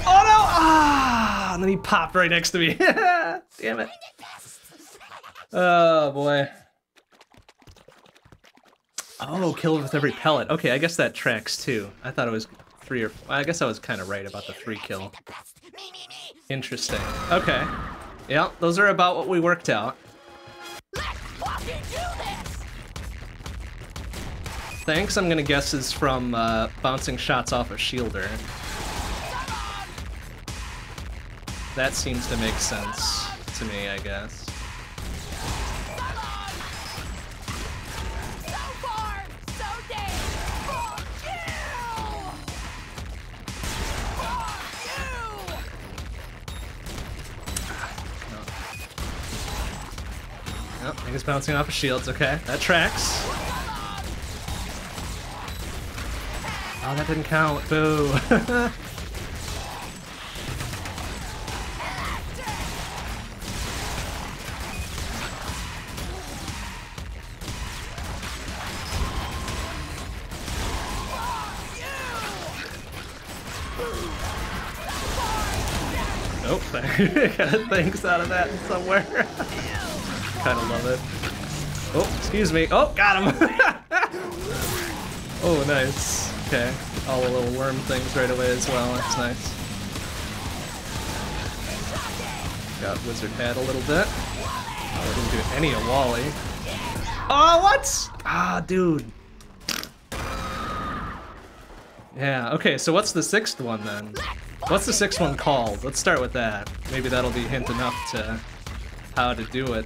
Oh no! Ah! And then he popped right next to me. Damn it. Oh boy. Oh, kill with every pellet. Okay, I guess that tracks too. I thought it was three or. I guess I was kind of right about the three kill. Interesting. Okay. Yeah, those are about what we worked out. Thanks, I'm gonna guess is from uh, bouncing shots off a shielder. That seems to make sense to me, I guess. Yep, I think it's bouncing off of shields. Okay, that tracks. Oh, that didn't count. Boo. Nope. Got thanks out of that somewhere. kind of love it. Oh, excuse me. Oh, got him. oh, nice. Okay. All the little worm things right away as well. That's nice. Got Wizard Hat a little bit. Oh, didn't do any of Wally. Oh, what? Ah, dude. Yeah, okay, so what's the sixth one then? What's the sixth one called? Let's start with that. Maybe that'll be hint enough to how to do it.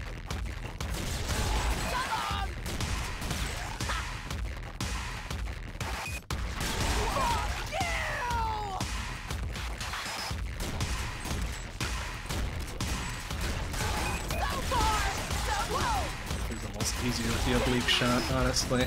Oblique shot, honestly.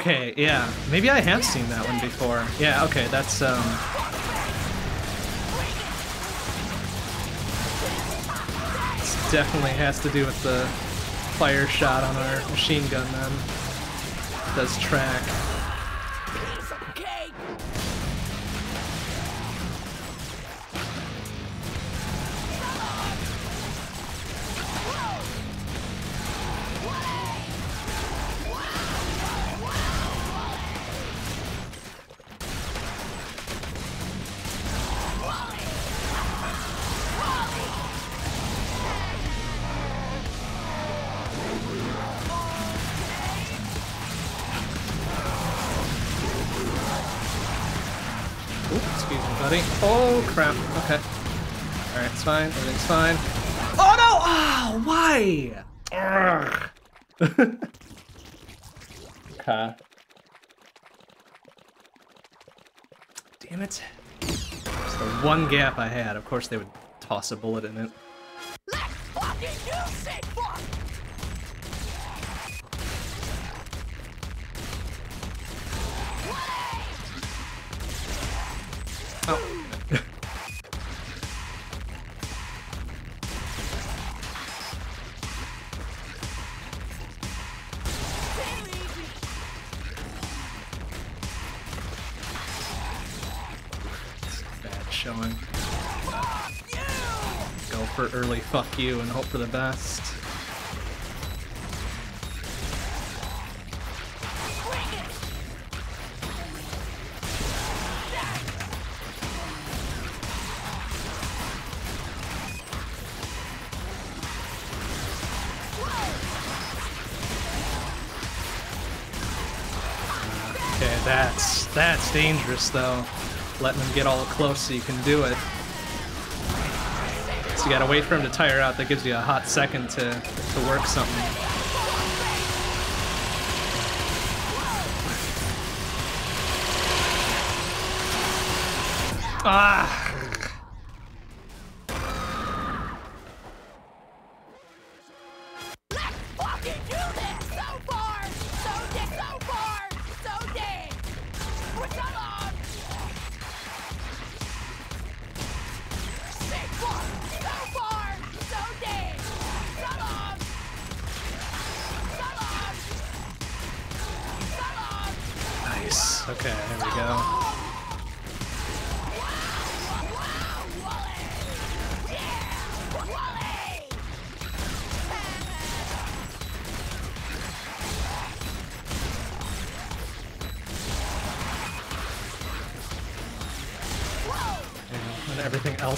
Okay, yeah. Maybe I have seen that one before. Yeah, okay, that's, um... This definitely has to do with the fire shot on our machine gun then. Does track. It's fine. Oh, no! Oh, why? Okay. Damn it. It's the one gap I had. Of course, they would toss a bullet in it. Let's fucking do shit, fuck! Oh. Showing. Go for early fuck you and hope for the best. Okay, that's that's dangerous though. Letting him get all close so you can do it. So you gotta wait for him to tire out. That gives you a hot second to to work something. Ah!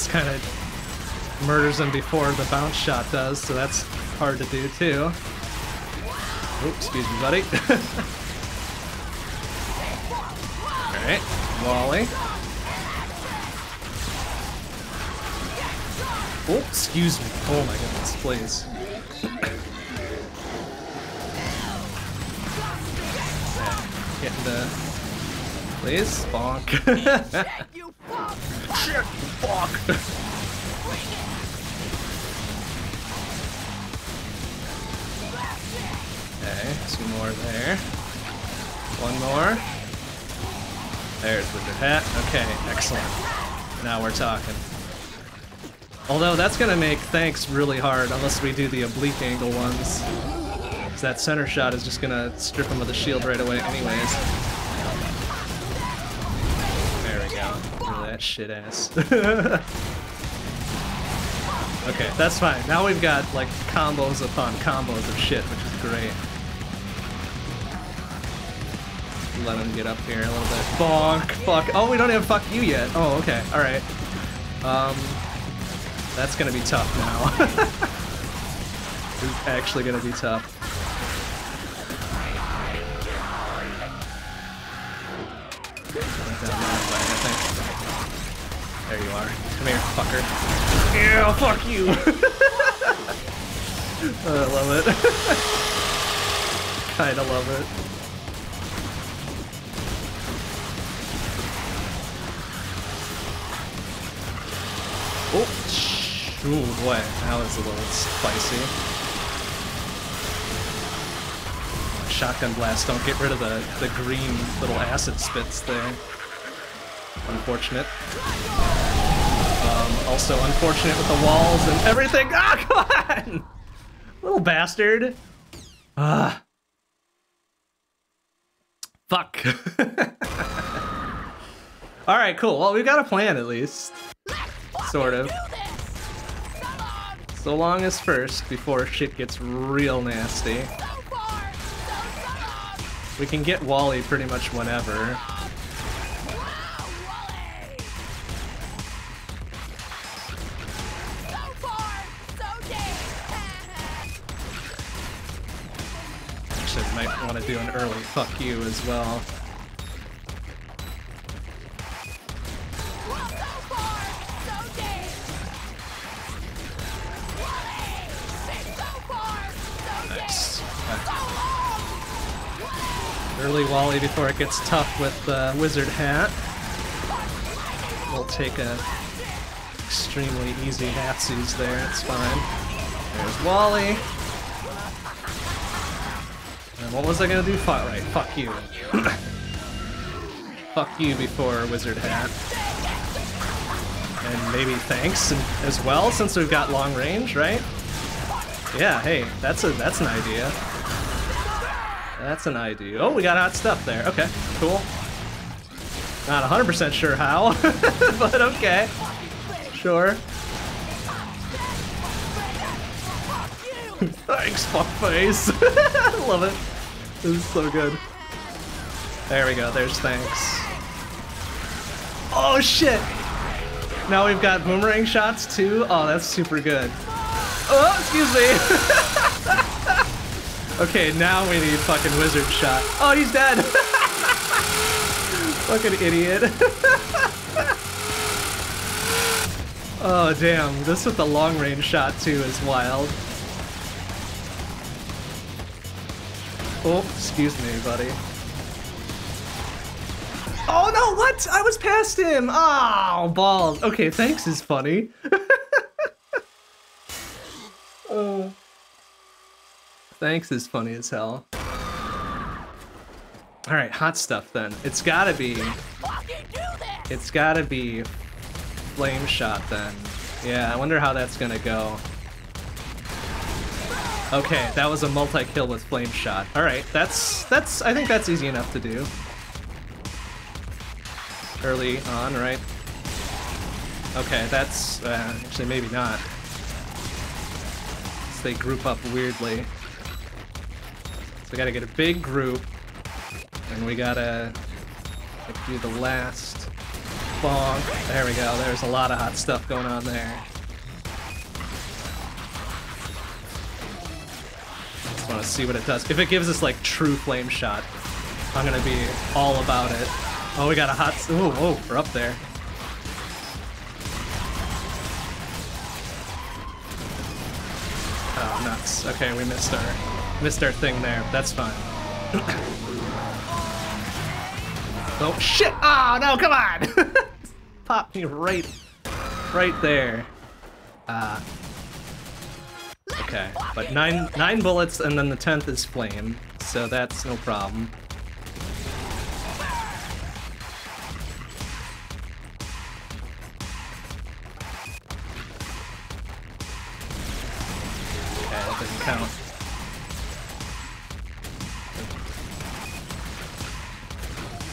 Else kind of murders him before the bounce shot does, so that's hard to do too. Oops, excuse me, buddy. Alright, Wally. Oh, excuse me. Oh my goodness, please. Okay, Get into... Please, bonk. fuck. Okay, two more there. One more. There's Wizard Hat. Okay, excellent. Now we're talking. Although that's gonna make thanks really hard unless we do the oblique angle ones. 'Cause that center shot is just gonna strip him of the shield right away anyways. Shit ass. okay, that's fine. Now we've got like combos upon combos of shit, which is great. Let him get up here a little bit. Bonk, fuck. Oh, we don't have fuck you yet. Oh, okay, alright. Um, that's gonna be tough now. it's actually gonna be tough. Yeah, fuck you! I love it. Kinda love it. Oh, ooh boy, that was a little spicy. Shotgun blast, don't get rid of the, the green little acid spits there. Unfortunate. Also unfortunate with the walls and everything. Ah, come on! Little bastard. Ah. Fuck. Alright, cool. Well, we've got a plan at least. Sort of. So long! As first, before shit gets real nasty. We can get Wally pretty much whenever. might want to do an early fuck you as well. Early Wally before it gets tough with the uh, wizard hat. We'll take a extremely easy Hatsies there, it's fine. There's Wally. And what was I gonna do? Fuck right, fuck you. fuck you before Wizard Hat. And maybe thanks as well, since we've got long range, right? Yeah, hey, that's a that's an idea. That's an idea. Oh, we got hot stuff there. Okay, cool. Not 100% sure how, but okay. Sure. Thanks, fuckface. I love it. This is so good. There we go, there's thanks. Oh shit! Now we've got boomerang shots too. Oh, that's super good. Oh, excuse me. okay, now we need fucking wizard shot. Oh, he's dead. fucking idiot. oh, damn. This with the long range shot too is wild. Oh, excuse me, buddy. Oh no, what? I was past him! Oh, balls. Okay, thanks is funny. oh. Thanks is funny as hell. Alright, hot stuff then. It's gotta be... It's gotta be flame shot then. Yeah, I wonder how that's gonna go. Okay, that was a multi-kill with flame shot. Alright, that's that's I think that's easy enough to do. Early on, right? Okay, that's uh, actually maybe not. they group up weirdly. So we gotta get a big group, and we gotta like, do the last bonk. There we go. There's a lot of hot stuff going on there. Want to see what it does. If it gives us like true flame shot, I'm gonna be all about it. Oh, we got a hot. Oh, we're up there. Oh, nuts. Okay, we missed our missed our thing there. That's fine. oh shit! Oh no! Come on! Pop me right, right there. Uh, Okay, but nine nine bullets and then the tenth is flame, so that's no problem. Okay, that doesn't count.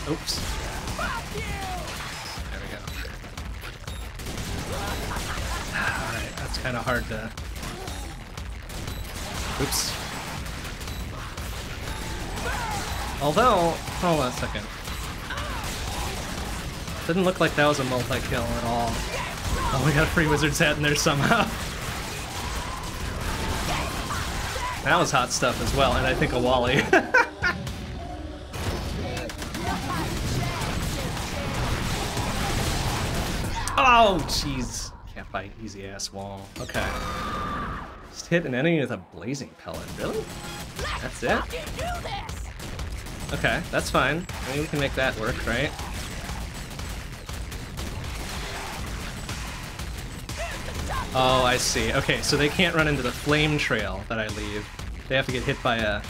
Oops. There we go. Alright, that's kind of hard to Oops. Although, hold on a second. Didn't look like that was a multi-kill at all. Oh, we got a free wizard's hat in there somehow. that was hot stuff as well, and I think a Wally. oh, jeez. Can't fight easy ass wall. Okay. Just hit an enemy with a blazing pellet. Really? That's it? Okay, that's fine. I mean, we can make that work, right? Oh, I see. Okay, so they can't run into the flame trail that I leave. They have to get hit by a...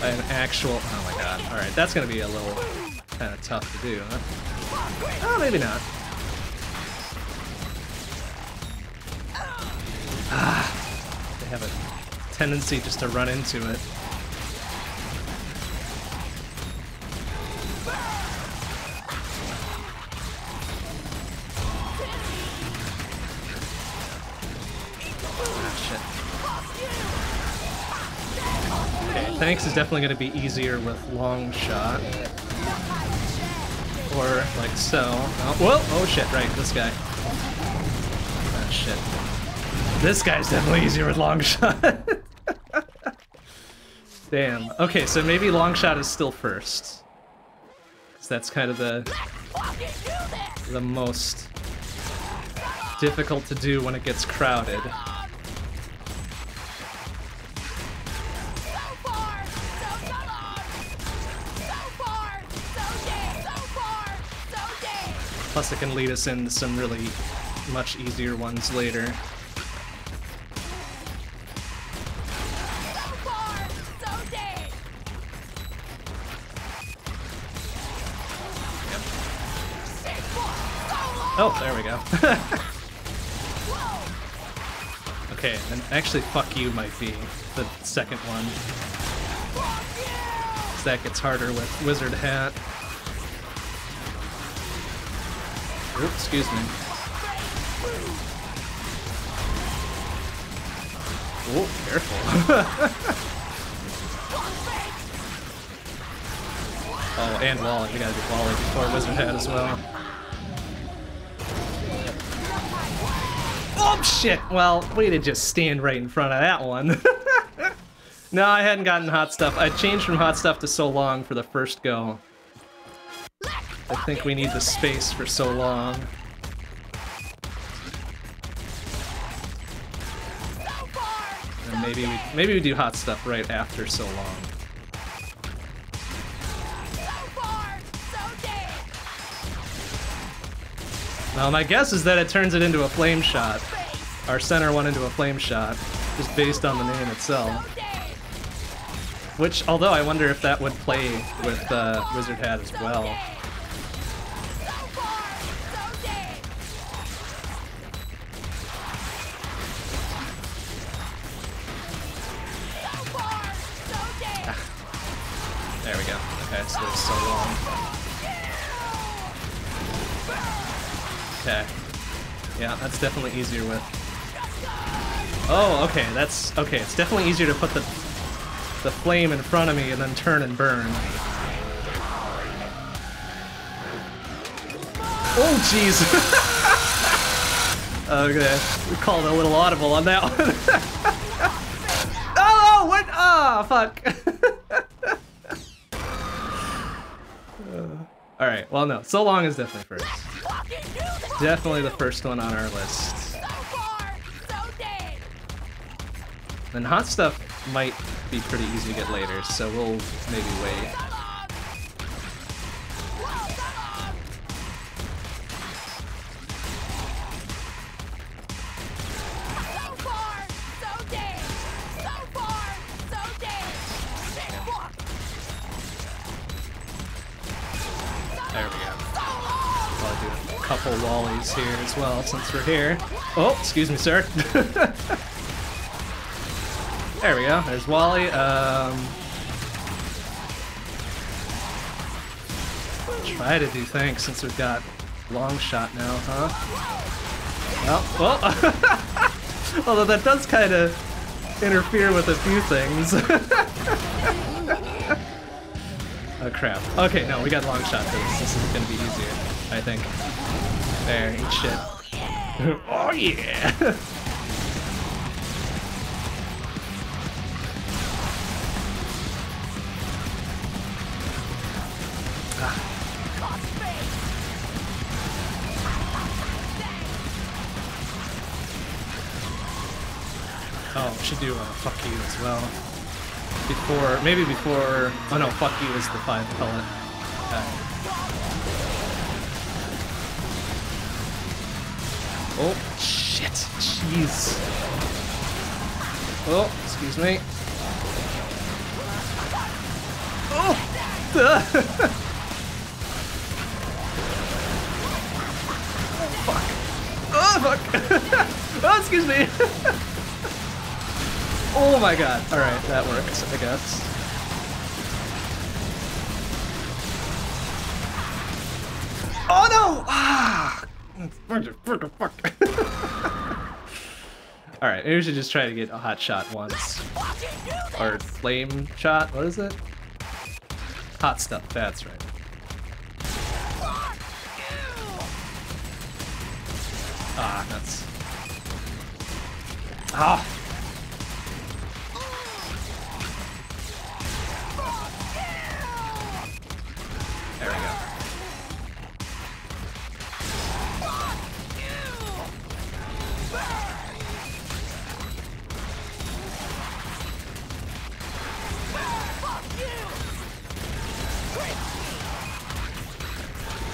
by an actual... Oh my god. Alright, that's gonna be a little kind of tough to do, huh? Oh, maybe not. Ah, they have a tendency just to run into it. Ah, thanks is definitely going to be easier with long shot. Or like so. Oh, whoa! Oh shit, right, this guy. Ah, shit. This guy's definitely easier with long shot. Damn. Okay, so maybe long shot is still first. Cause that's kind of the the most difficult to do when it gets crowded. Plus it can lead us into some really much easier ones later. Oh, there we go. Okay, and actually, fuck you might be the second one. fuck you. 'cause that gets harder with Wizard Hat. Oops, excuse me. Oh, careful. oh, and Wally. We gotta do Wally before Wizard Hat as well. Oh, shit! Well, way to just stand right in front of that one. no, I hadn't gotten hot stuff. I changed from hot stuff to so long for the first go. I think we need the space for so long. Maybe we maybe we do hot stuff right after so long. Well, my guess is that it turns it into a flame shot. Our center one into a flame shot, just based on the name itself. Which, although I wonder if that would play with uh, Wizard Hat as well. Dead. There we go. Okay, so there's so long. Okay. Yeah, that's definitely easier with. Oh, okay, that's okay. It's definitely easier to put the the flame in front of me and then turn and burn. Oh, jeez. okay, we called a little audible on that one. oh, what? Ah, fuck. All right. Well, no. So long is definitely first. Definitely the first one on our list. Then hot stuff might be pretty easy to get later, so we'll maybe wait. Couple wallies here as well since we're here. Oh, excuse me, sir. there we go. There's Wally. Um, try to do things since we've got long shot now, huh? Oh, well. Although that does kind of interfere with a few things. oh crap. Okay, no, we got long shot this. This is gonna be easier, I think. There, eat shit. oh yeah! Oh, should do uh, fuck you as well. Before, maybe before. Oh no, fuck you is the five pellet. Okay. Oh shit! Jeez. Oh, excuse me. Oh. fuck. Oh fuck. oh, excuse me. Oh my god. Alright, that works, I guess. Oh no! Ah! Fuck. Alright, maybe we should just try to get a hot shot once. Or flame shot, what is it? Hot stuff, that's right. Ah, that's. Ah! There we go.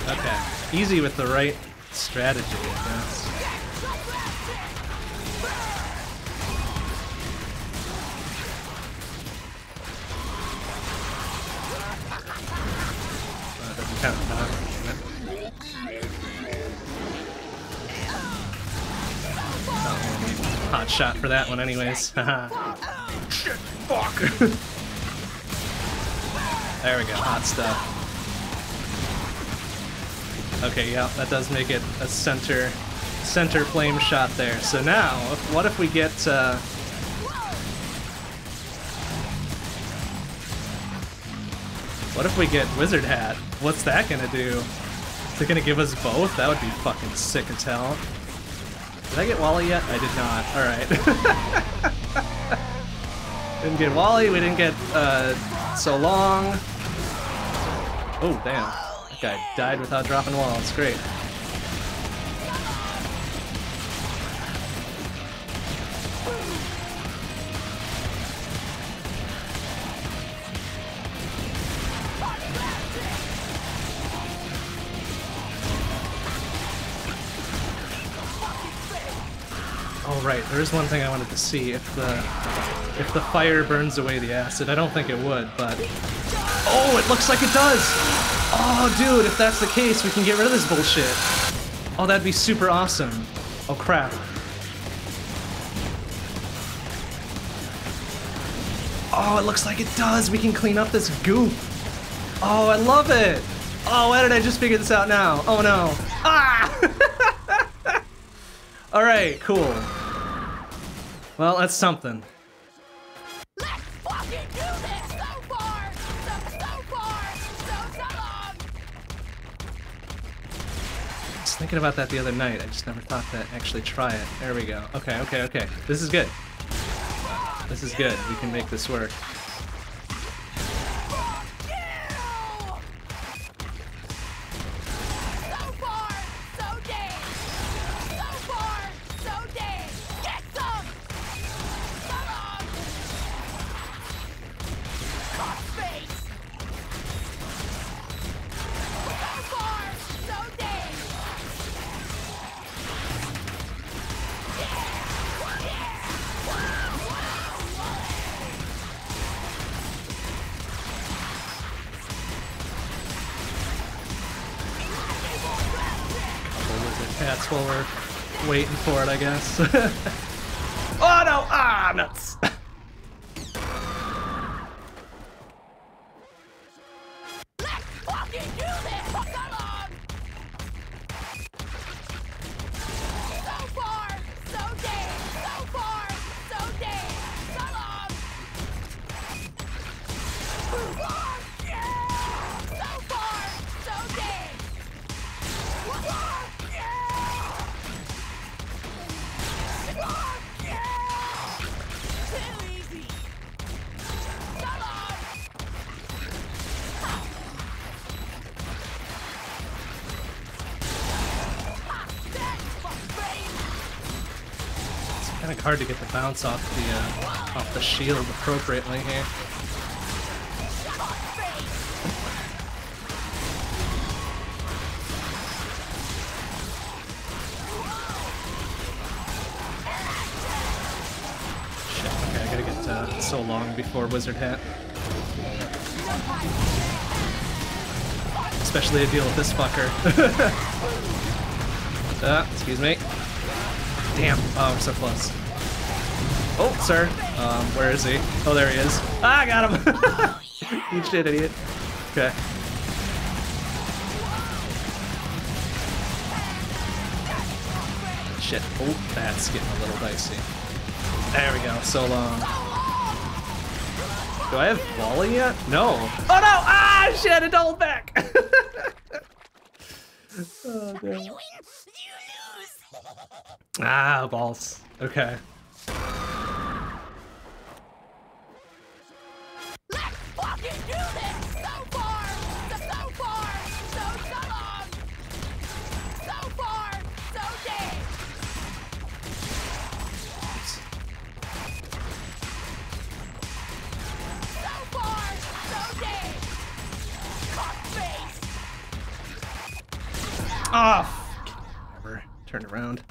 Okay. Easy with the right strategy. Uh, doesn't count, hot shot for that one anyways. Shit, fuck. there we go, hot stuff. Okay, yeah, that does make it a center center flame shot there. So now, if, what if we get uh, What if we get Wizard Hat? What's that gonna do? Is it gonna give us both? That would be fucking sick as hell. Did I get Wally yet? I did not. Alright. didn't get Wally, we didn't get uh, So Long. Oh, damn. That guy died without dropping walls. Great. There is one thing I wanted to see if the if the fire burns away the acid. I don't think it would, but oh, it looks like it does. Oh, dude, if that's the case, we can get rid of this bullshit. Oh, that'd be super awesome. Oh crap. Oh, it looks like it does. We can clean up this goop. Oh, I love it. Oh, why did I just figure this out now? Oh no. Ah! All right, cool. Well, that's something. Let's fucking do this! So far! So, so far! So, so long! I was thinking about that the other night. I just never thought to actually try it. There we go. Okay, okay, okay. This is good. This is good. We can make this work. I guess. hard to get the bounce off the uh, off the shield appropriately here. Shit. Okay, I gotta get uh, so long before Wizard Hat. Especially to deal with this fucker. uh, excuse me. Damn. Oh, I'm so close. Oh, sir. Um, where is he? Oh, there he is. Ah, I got him! you shit, idiot. Okay. Shit. Oh, that's getting a little dicey. There we go. So long. Do I have volley yet? No. Oh no! Ah, shit! It doubled back. oh, damn. Ah, balls. Okay. Whatever. Turn around.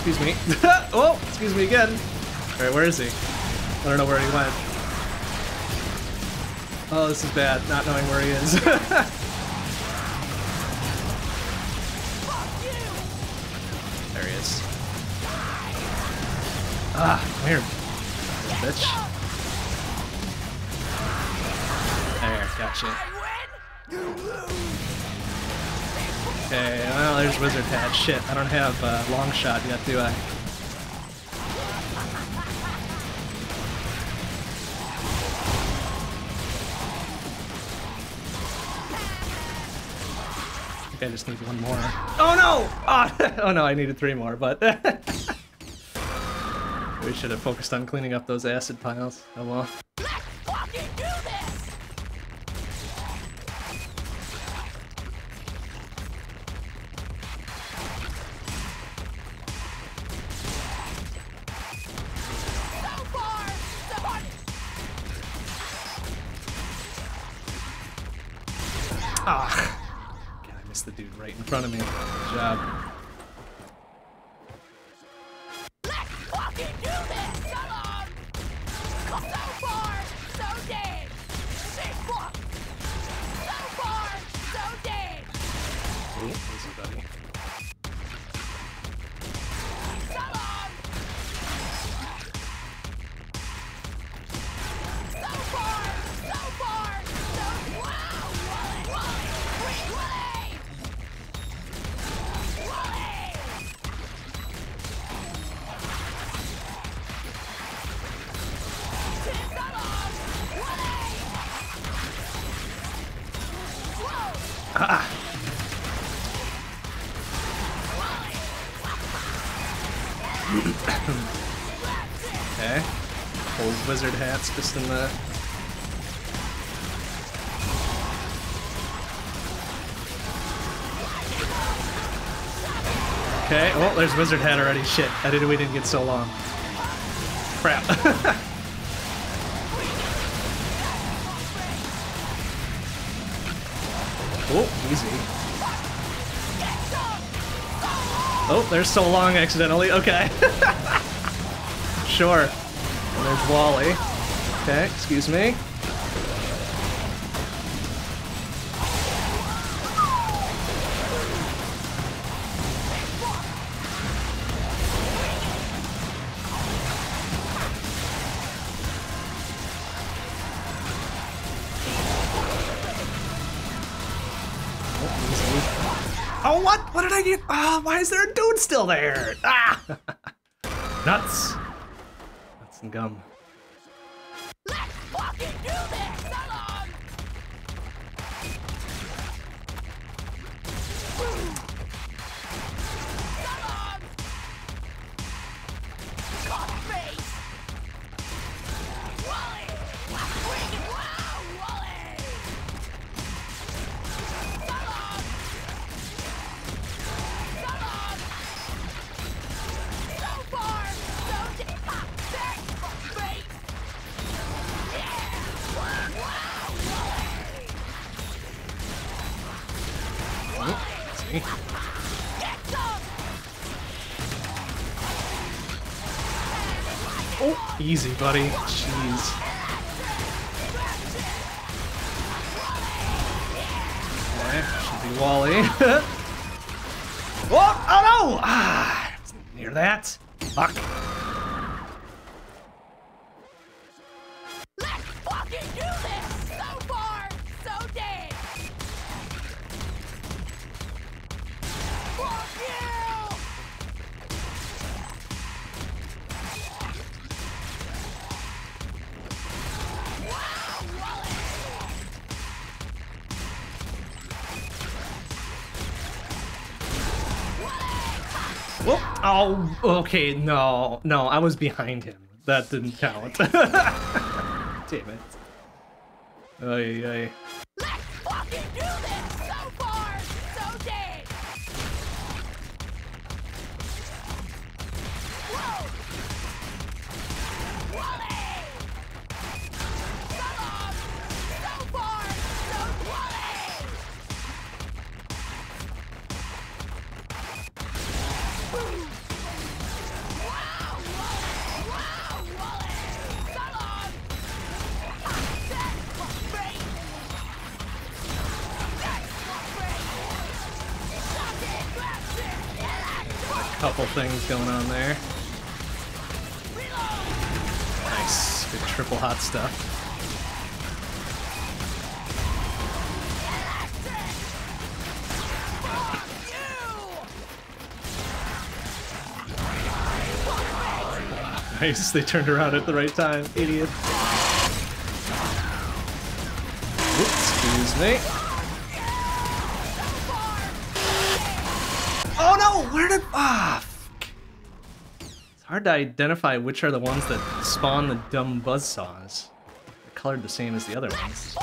Excuse me. oh, excuse me again. All right, where is he? I don't know where he went. Oh, this is bad, not knowing where he is. Shit, I don't have uh, long shot yet, do I? I just need one more. Oh no! Oh, oh no, I needed three more, but we should have focused on cleaning up those acid piles. Oh well. Wizard hats just in the. Okay, well, there's wizard Head already. Shit, I didn't. We didn't get so long. Crap. oh, easy. Oh, there's so long accidentally. Okay. sure. And there's Wally. Okay, excuse me. Oh. Oh, what? What did I get? Ah, why is there a dude still there? easy, buddy. Oh, okay, no. No, I was behind him. That didn't count. Damn it. Ay, ay. going on there. Nice. Good triple hot stuff. Nice, they turned around at the right time. Idiot. Oops, excuse me. hard to identify which are the ones that spawn the dumb buzzsaws. They're colored the same as the other ones.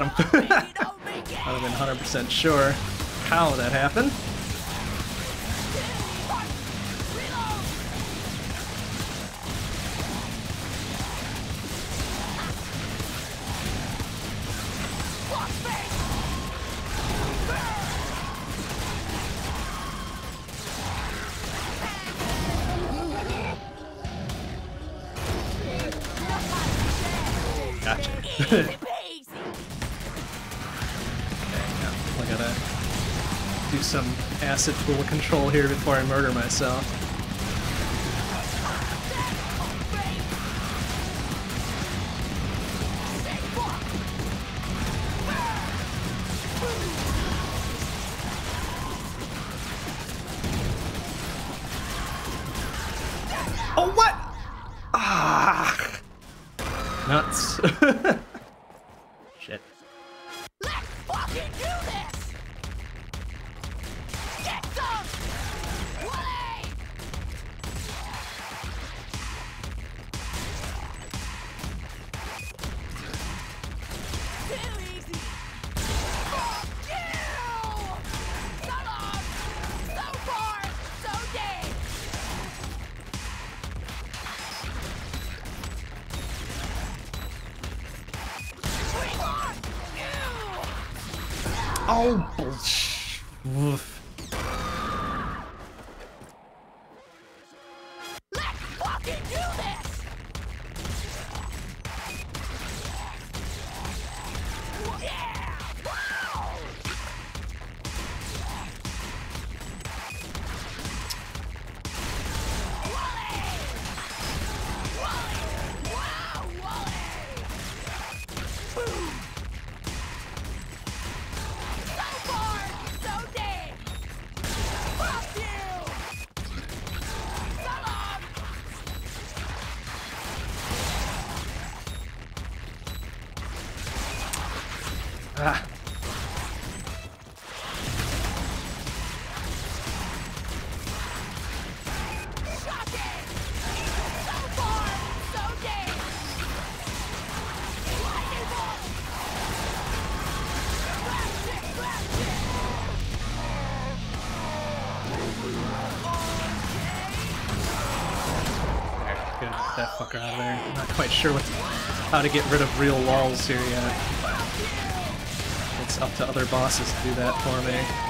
got him. I'd have been 100% sure how that happened. control here before I murder myself. Oh, bullshit. sure what, how to get rid of real walls here yet. It's up to other bosses to do that for me.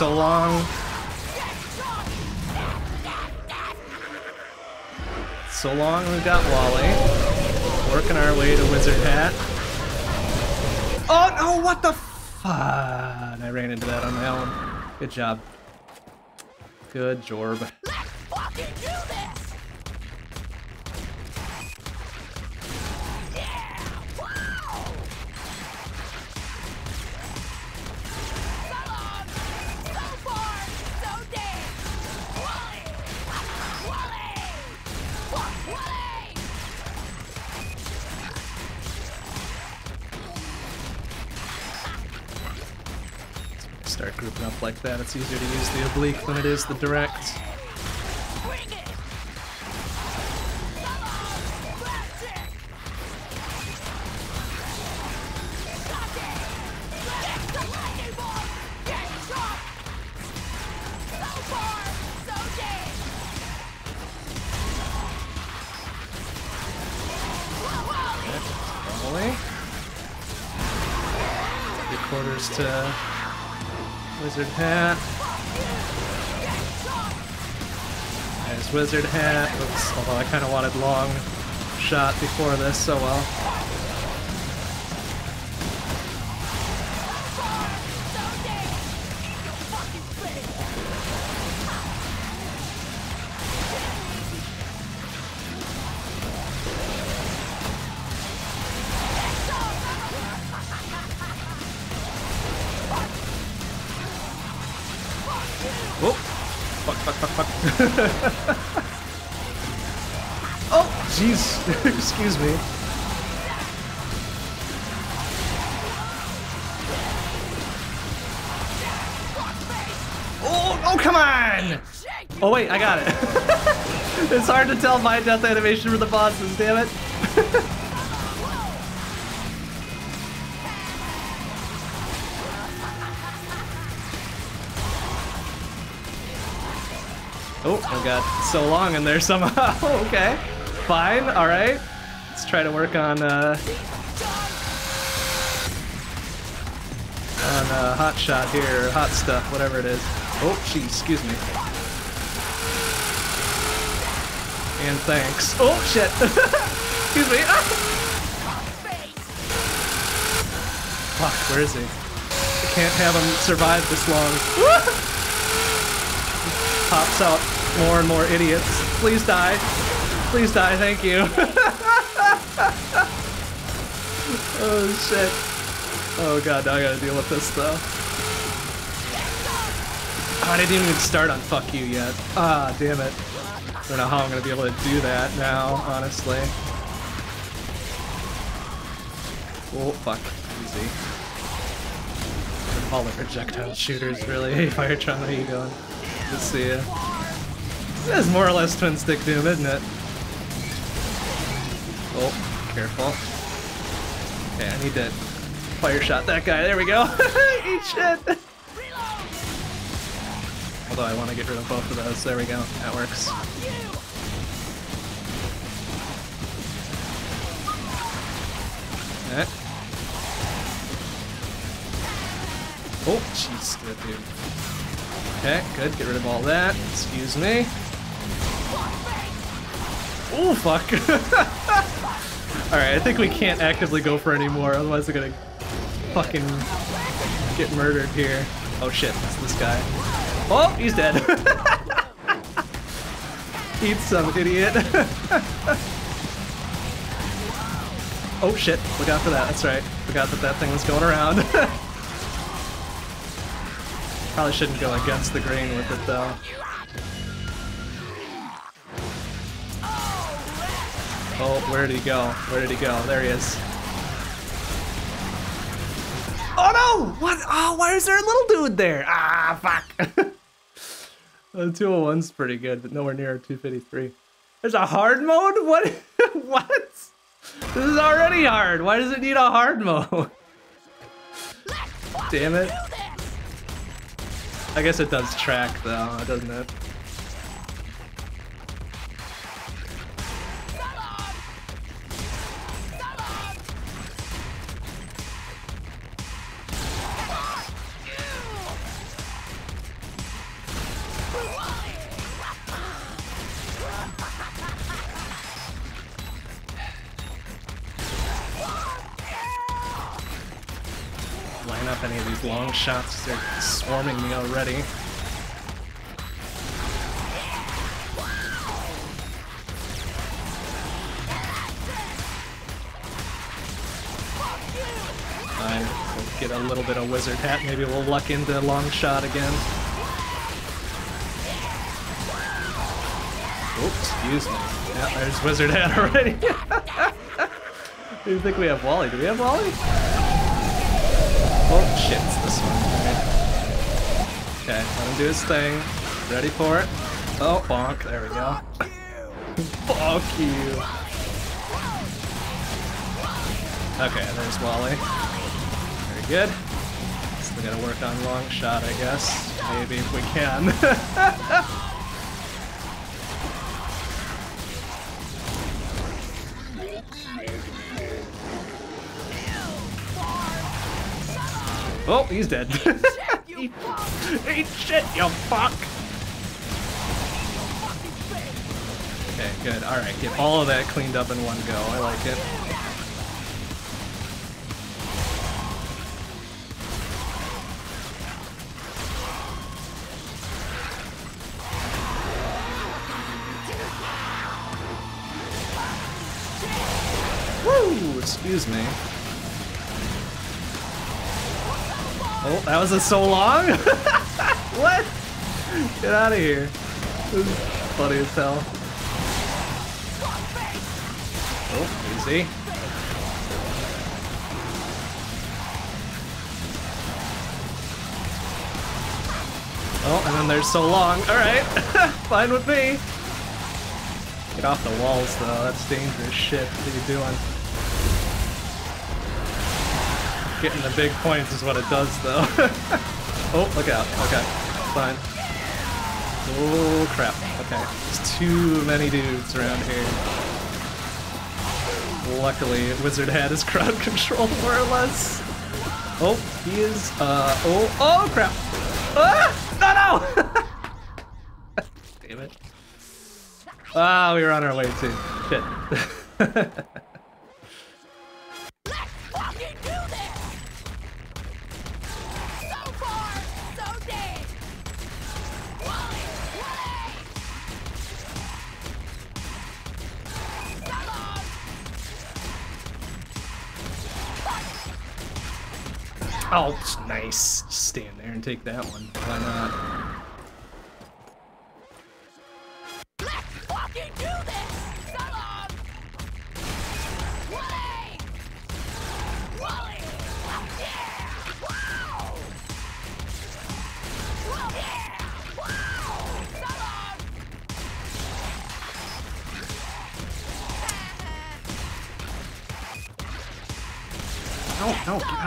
so long. So long, we've got Wally. Working our way to Wizard Hat. Oh no, what the fuck? I ran into that on my own. Good job. Good job. that it's easier to use the oblique than it is the direct. wizard hat. Nice wizard hat. Oops, although I kind of wanted long shot before this, so well. oh, jeez. Excuse me. Oh, oh, come on! Oh wait, I got it. it's hard to tell my death animation for the bosses, damn it. Oh, I got so long in there somehow. okay, fine, all right. Let's try to work on uh, on uh, hot shot here, hot stuff, whatever it is. Oh, gee, excuse me. And thanks. Oh shit. excuse me. Ah! Fuck, where is he? I can't have him survive this long. Pops out more and more idiots. Please die. Please die, thank you. oh shit. Oh god, now I gotta deal with this though. Oh, I didn't even start on fuck you yet. Ah, damn it. I don't know how I'm gonna be able to do that now, honestly. Oh, fuck. Easy. All the projectile shooters, really. Hey, Firetron, how you doing? Good to see. This is more or less Twin Stick Doom, isn't it? Oh, careful. Okay, I need to fire shot that guy. There we go. Eat shit. Although I want to get rid of both of those. There we go. That works. Okay. Oh, jeez, dude. Okay, good. Get rid of all that. Excuse me. Oh, fuck. Alright, I think we can't actively go for any more, otherwise we're gonna fucking get murdered here. Oh shit, it's this guy. Oh, he's dead. Eat some idiot. oh shit, look out for that, that's right. Forgot that that thing was going around. Probably shouldn't go against the grain with it though. Oh, where did he go? Where did he go? There he is. Oh no! What? Oh, why is there a little dude there? Ah, fuck. the 201's pretty good, but nowhere near 253. There's a hard mode? What? what? This is already hard. Why does it need a hard mode? Damn it. I guess it does track though, doesn't it? Up any of these long shots. They're swarming me already. Fine. We'll get a little bit of wizard hat. Maybe we'll luck into a long shot again. Oops, excuse me. Yeah, there's wizard hat already. Do you think we have Wally? Do we have Wally? Oh shit, this one. Okay, let him do his thing. Ready for it. Oh, bonk. There we go. Fuck you. Okay, there's Wally. Very good. Still gotta work on long shot, I guess. Maybe if we can. oh, he's dead. Eat, eat shit, you fuck! Okay, good. Alright, get all of that cleaned up in one go. I like it. Woo! Excuse me. Oh, that was a so long? what? Get out of here. This is funny as hell. Oh, easy. Oh, and then there's so long. Alright, fine with me. Get off the walls, though. That's dangerous shit. What are you doing? Getting the big points is what it does, though. oh, look out. Okay, fine. Oh, crap. Okay, there's too many dudes around here. Luckily, Wizard had his crowd control, more or less. Oh, he is, uh, oh, oh, crap. Ah! No, no! Damn it. Ah, we were on our way too. Shit. Oh, nice. Stand there and take that one. Why not?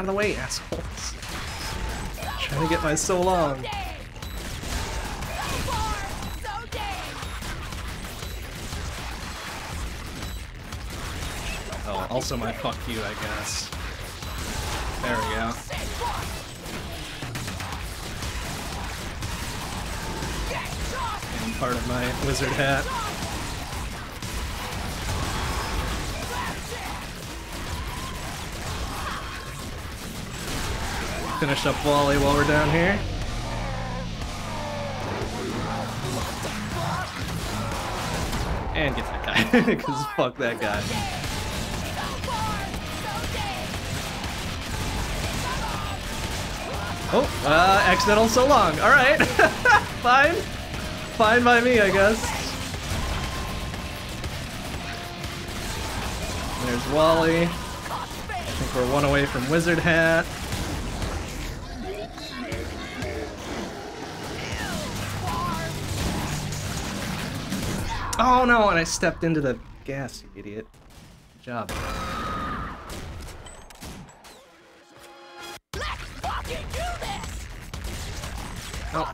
Of the way, assholes. Trying to get my so long. Oh, also my fuck you, I guess. There we go. And part of my wizard hat. Finish up Wally while we're down here. And get that guy, because fuck that guy. Oh, uh, accidental so long. Alright. Fine. Fine by me, I guess. There's Wally. I think we're one away from Wizard Hat. Oh no, and I stepped into the gas, you idiot. Good job. Let's fucking do this! Oh,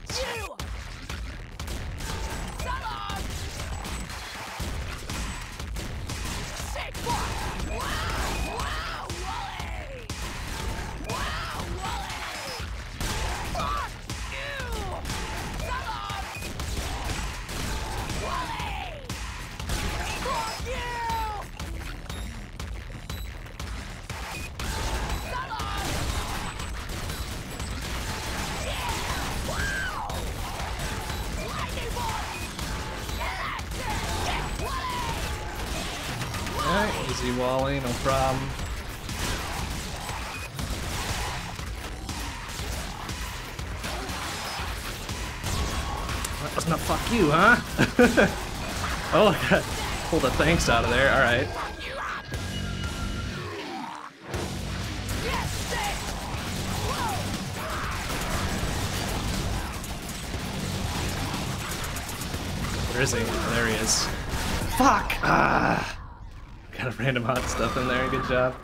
easy Wally, no problem. That was not fuck you, huh? oh, I got pull the thanks out of there. Alright. Yes, sick! Whoa! Where is he? There he is. Fuck! Ah! Got a random hot stuff in there. Good job.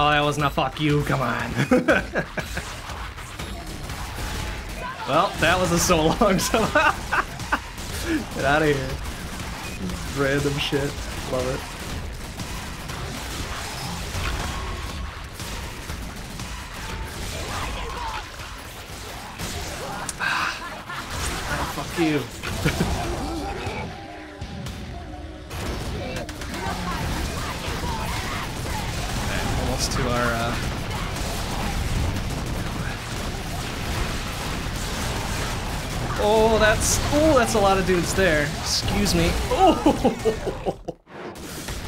Oh, that was not fuck you, come on. well, that was a so long, so Get out of here. Random shit. Love it. Ah, fuck you. that's oh, that's a lot of dudes there. Excuse me.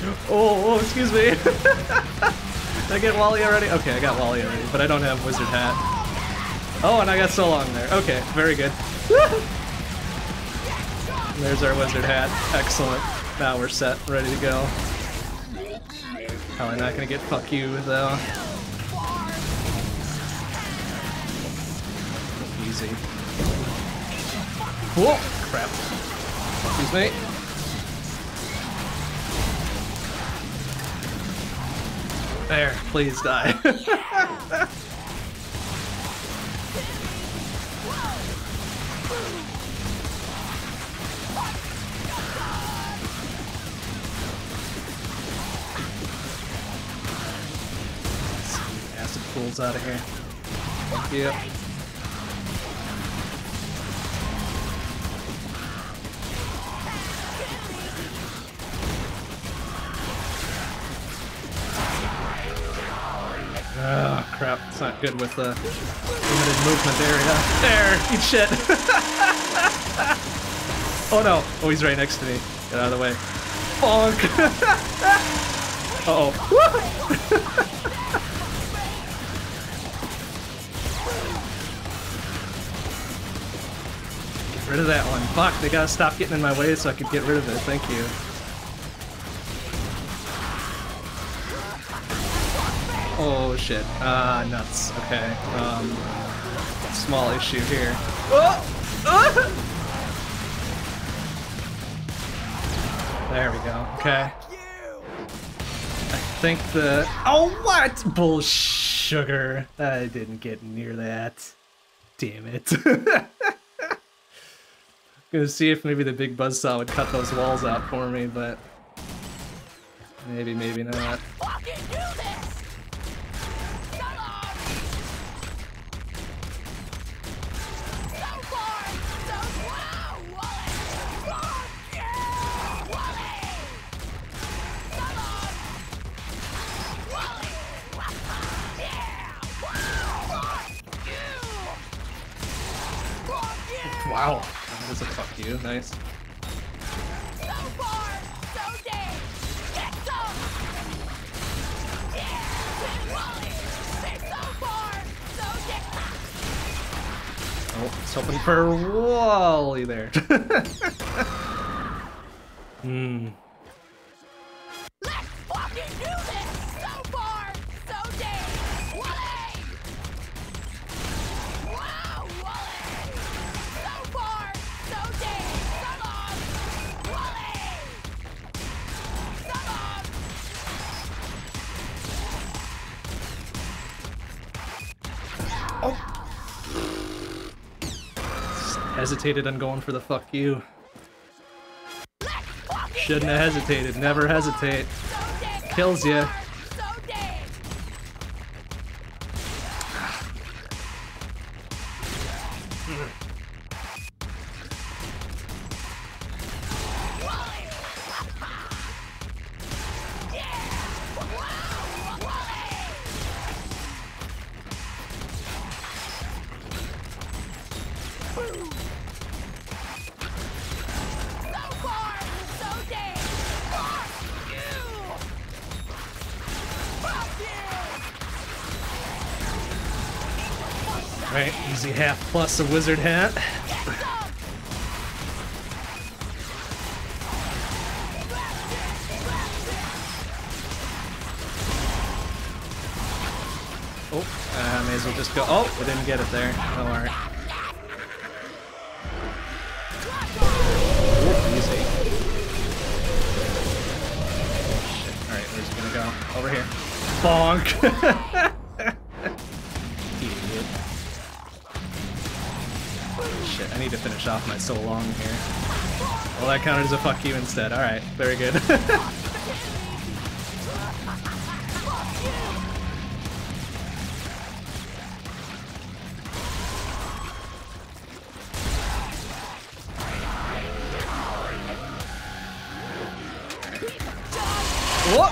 Oh, oh, oh excuse me. Did I get Wally already? Okay, I got Wally already, but I don't have Wizard Hat. Oh, and I got so long there. Okay, very good. There's our Wizard Hat. Excellent. Now we're set, ready to go. Probably not gonna get fuck you though. Easy. Whoa! Crap. Excuse me. There, please die. Acid pools out of here. Thank you. Good with the limited movement area. There, eat shit. oh no, oh he's right next to me. Get out of the way. Bonk! uh oh. get rid of that one. Fuck, they gotta stop getting in my way so I could get rid of it. Thank you. Shit. Ah, nuts. Okay. Um, small issue here. Oh! There we go. Okay. I think the. Oh, what? Bull sugar. I didn't get near that. Damn it. Gonna see if maybe the big buzzsaw would cut those walls out for me, but maybe, maybe not. Wow. That is a fuck you. Nice. So far, so dead! Get some! Yeah! So far, so! Oh, it's hoping for Wally there. Hmm. Hesitated on going for the fuck you. Shouldn't have hesitated. Never hesitate. Kills ya. Plus a wizard hat. Oh, uh, may as well just go. Oh, we didn't get it there. Oh, alright. Easy. Alright, where's he gonna go? Over here. Bonk! finish off my so long here. Well, that counted as a fuck you instead. Alright, very good.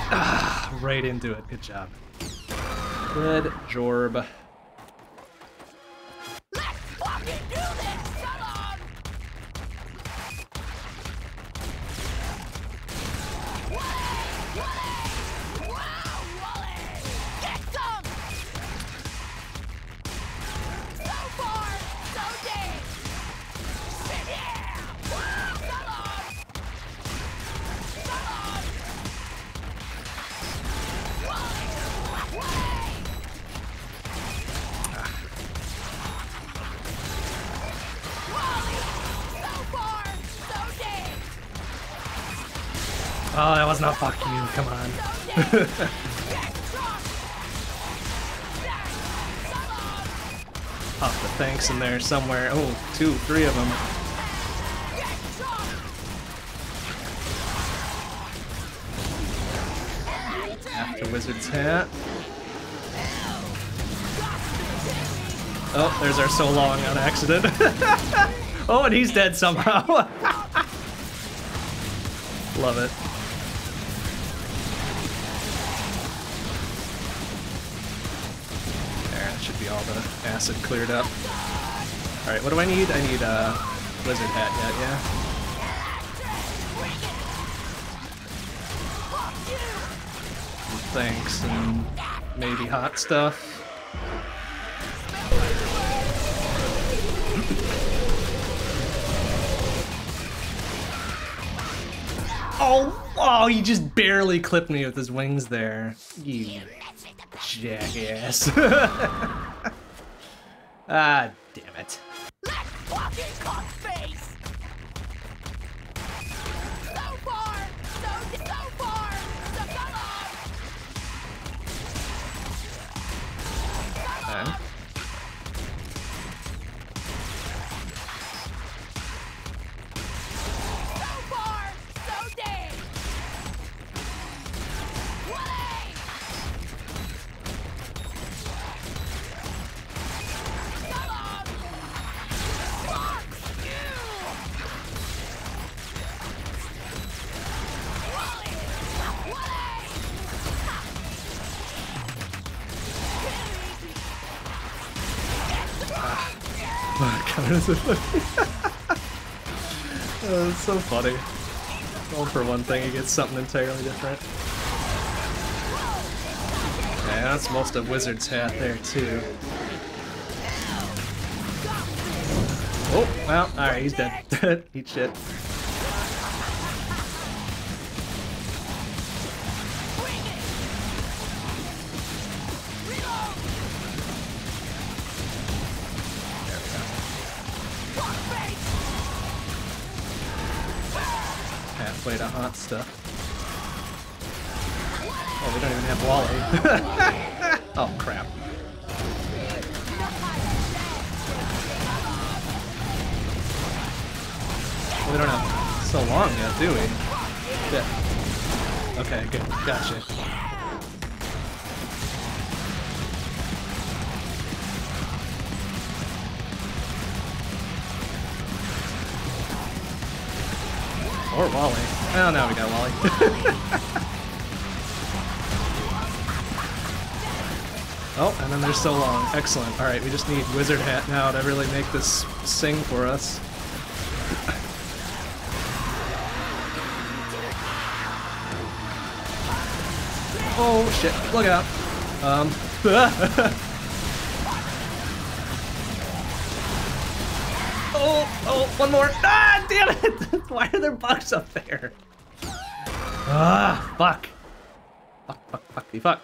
right into it. Good job. Good jorb. Come on. Pop the thanks in there somewhere. Oh, two, three of them. After Wizard's Hat. Oh, there's our so long on accident. oh, and he's dead somehow. Love it. Cleared up. Alright, what do I need? I need uh, a wizard hat yet, yeah? Thanks, and maybe hot stuff. Oh, oh, he just barely clipped me with his wings there. You jackass. ah, damn it. It Oh, it's so funny. All for one thing, he gets something entirely different. Yeah, that's most of Wizard's hat there, too. Oh, well, alright, he's dead. Eat shit. oh, crap. We don't have so long yet, do we? So long. Excellent. Alright, we just need Wizard Hat now to really make this sing for us. Oh shit, look out. Um. oh, oh, one more. Ah, damn it! Why are there bugs up there? Ah, fuck. Fuck, fuck, fucky, fuck.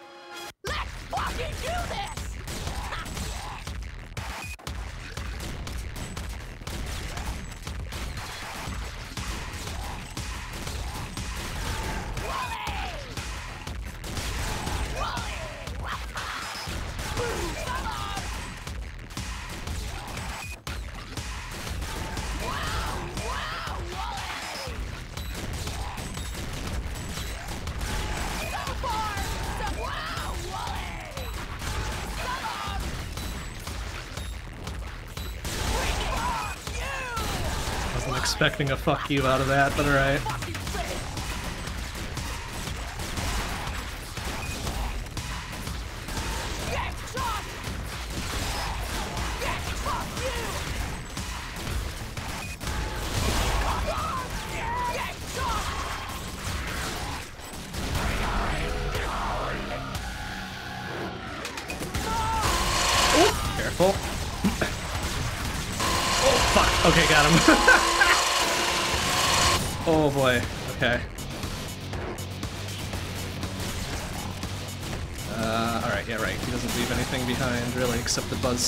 Expecting a fuck you out of that, but alright.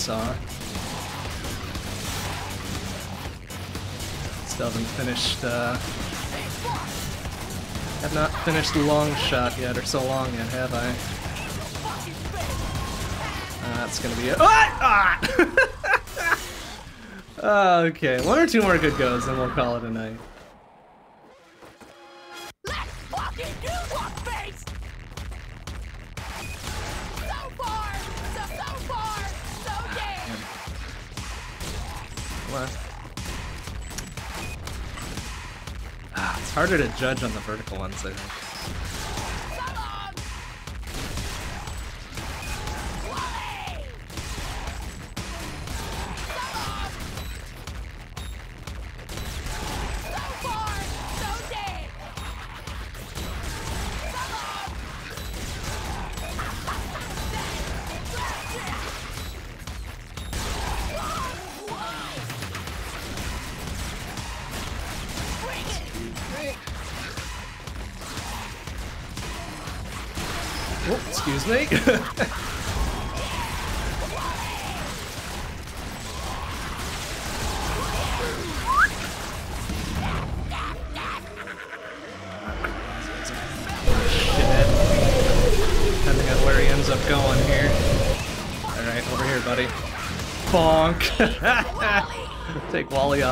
Saw. Still haven't finished, uh... Have not finished long shot yet, or so long yet, have I? Uh, that's gonna be it. Ah! ah! okay, one or two more good goes, and we'll call it a night. Harder to judge on the vertical ones, I think.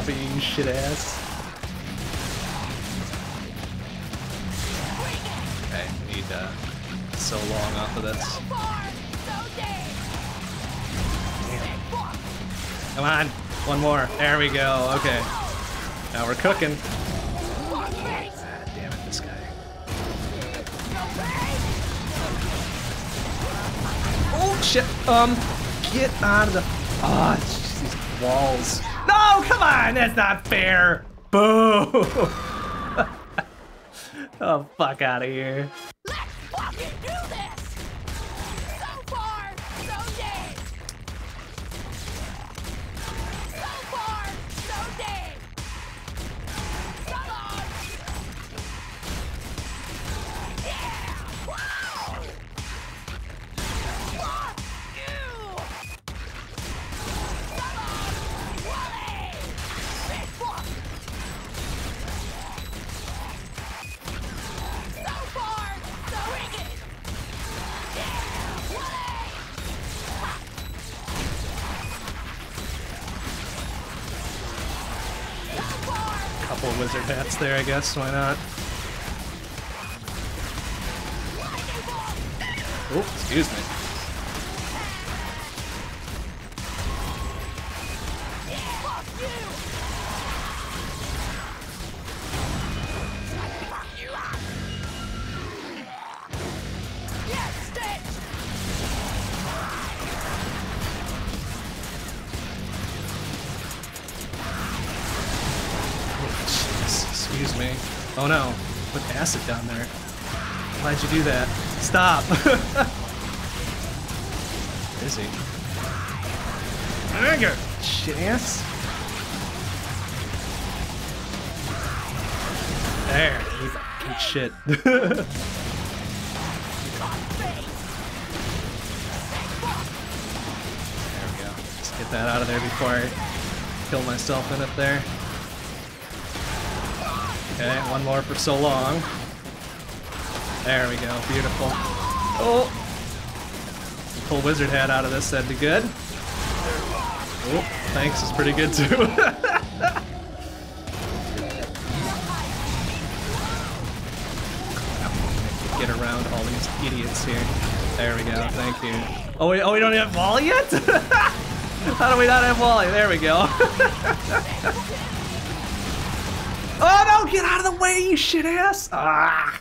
Take Wally off of you, shit ass. Okay, need uh, so long off of this. So far, so dead! Come on, one more. There we go. Okay. Now we're cooking. Fuck face! Ah, damn it, this guy. Oh shit. Um, get out of the. Ah, oh, these walls. On. That's not fair. Boo. oh, fuck out of here. There, I guess. Why not? Oh, excuse me. Do that? Stop! Is he? Anger! Shit ass. There, you fucking shit. there we go. Just get that out of there before I kill myself in it there. Okay, one more for so long. There we go, beautiful. Oh! Pull wizard hat out of this, that'd be good. Oh, thanks is pretty good too. Get around all these idiots here. There we go, thank you. Oh, wait, oh, we don't have Wally yet? How do we not have Wally? There we go. Oh no, get out of the way, you shit ass! Ah!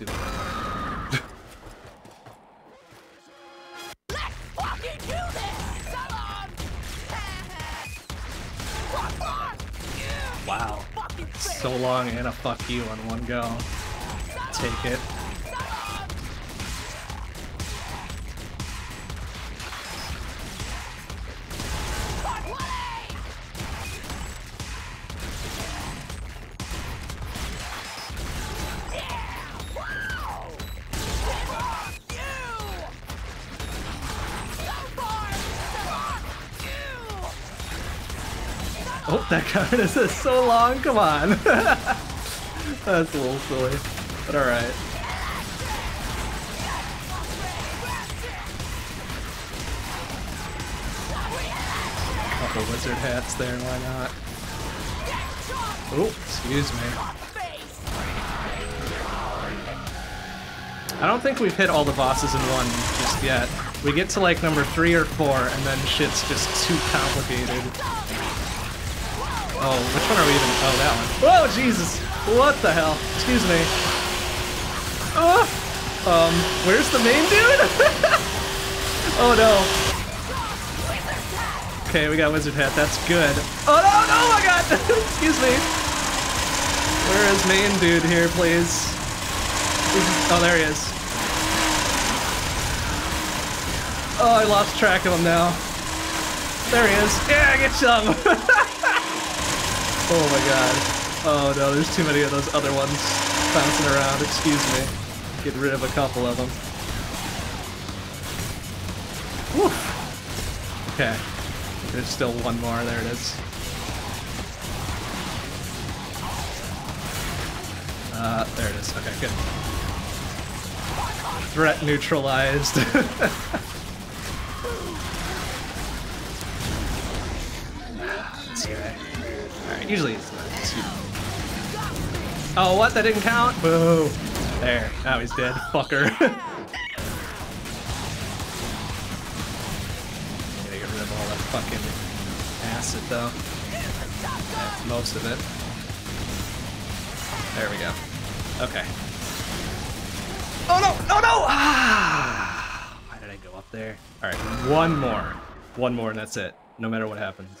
It. Let's fucking do this! Come on! Fuck off! Wow. So long and a fuck you on one go. Take it. That card is so long. Come on. That's a little silly. But alright. Couple wizard hats there, why not? Oh, excuse me. I don't think we've hit all the bosses in one just yet. We get to like number three or four, and then shit's just too complicated. Oh, which one are we even? Oh, that one. Oh, Jesus! What the hell? Excuse me. Oh, um, where's the main dude? oh no. Okay, we got wizard hat. That's good. Oh no! No! Oh my God! Excuse me. Where is main dude here, please? Oh, there he is. Oh, I lost track of him now. There he is. Yeah, I get some. oh my god. Oh no, there's too many of those other ones bouncing around. Excuse me. Get rid of a couple of them. Whew. Okay. There's still one more. There it is. Uh, there it is. Okay, good. Threat neutralized. Let's. Alright, usually it's not too. Oh, what? That didn't count? Boo. There. Now he's dead. Fucker. Gotta get rid of all that fucking acid, though. That's most of it. There we go. Okay. Oh no! No no! Ah! Why did I go up there? Alright, one more. One more and that's it. No matter what happens.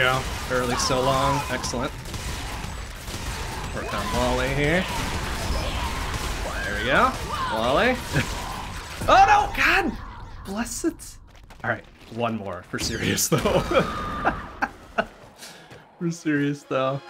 go. Early so long. Excellent. Work on Wally here. There we go. Wally. oh no! God! Bless it. Alright, one more. For serious though. For serious though.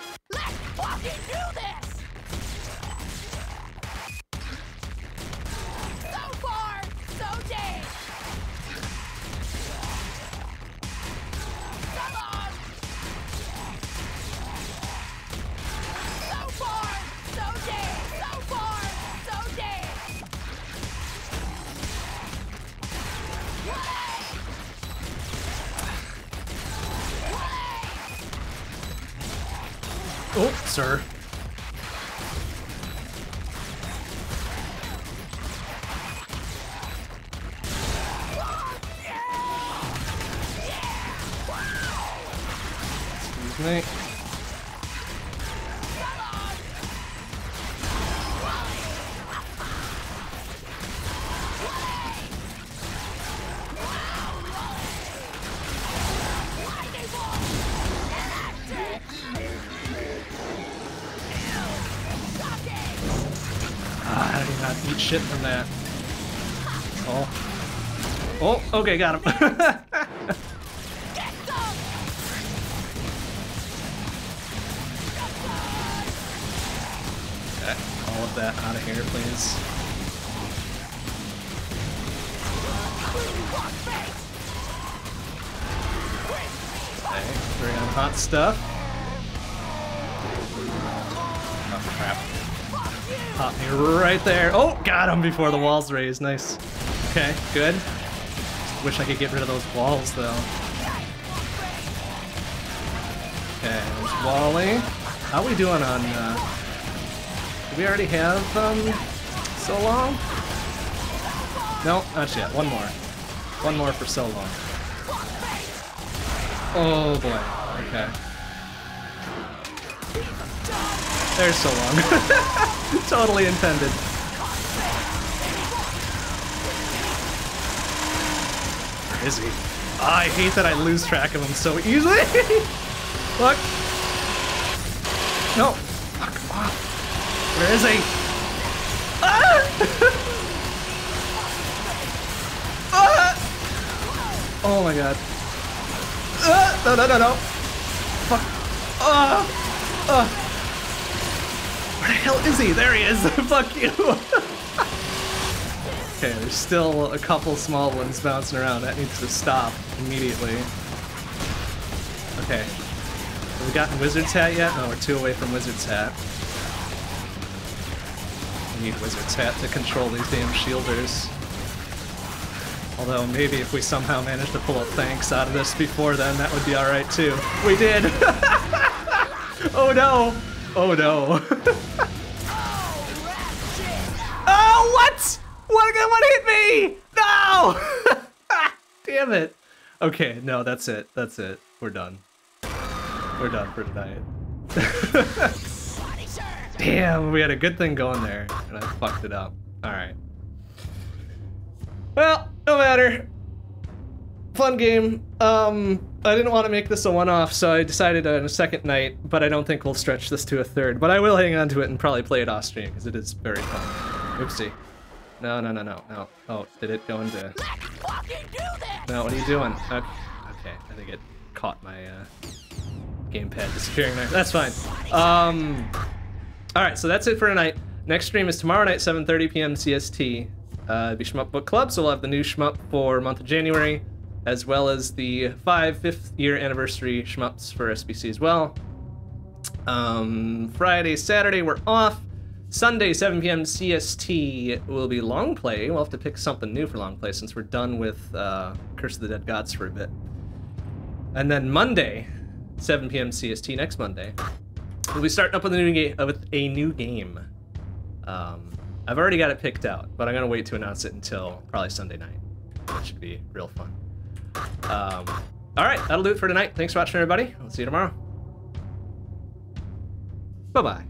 Okay, got him. All of that out of here, please. Okay, bring on hot stuff. Oh crap. Me right there. Oh, got him before the walls raised. Nice. Okay, good. Wish I could get rid of those walls though. Okay, there's Wally. How are we doing on, uh... Do we already have, um, so long? No, not yet. One more. One more for so long. Oh boy. Okay. There's so long. totally intended. Oh, I hate that I lose track of him so easily. Look. No. Fuck off. Where is he? Ah! ah! Oh my god. Ah! No, no, no, no. Fuck. Ah! Ah! Where the hell is he? There he is. Fuck you. Okay, there's still a couple small ones bouncing around. That needs to stop immediately. Okay. Have we gotten Wizard's Hat yet? No, we're two away from Wizard's Hat. We need Wizard's Hat to control these damn shielders. Although maybe if we somehow manage to pull a thanks out of this before then, that would be alright too. We did! oh no! Oh no. Okay, no, that's it. That's it. We're done. We're done for tonight. Damn, we had a good thing going there, and I fucked it up. Alright. Well, no matter. Fun game. Um, I didn't want to make this a one-off, so I decided on a second night, but I don't think we'll stretch this to a third. But I will hang on to it and probably play it off stream, because it is very fun. Oopsie. No, no, no, no, no. Oh, did it go into... No, what are you doing? Okay. I think it caught my uh, gamepad disappearing there. That's fine. Um, all right, so that's it for tonight. Next stream is tomorrow night, 7:30 p.m. CST. Uh, be Shmup Book Club, so we'll have the new Shmup for month of January, as well as the five fifth year anniversary Shmups for SBC as well. Um, Friday, Saturday, we're off. Sunday, 7 p.m. CST will be long play. We'll have to pick something new for long play since we're done with uh, Curse of the Dead Gods for a bit. And then Monday, 7 p.m. CST next Monday, we'll be starting up with a new game. Uh, with a new game. Um, I've already got it picked out, but I'm gonna wait to announce it until probably Sunday night. That should be real fun. Um, all right, that'll do it for tonight. Thanks for watching, everybody. I'll see you tomorrow. Bye bye.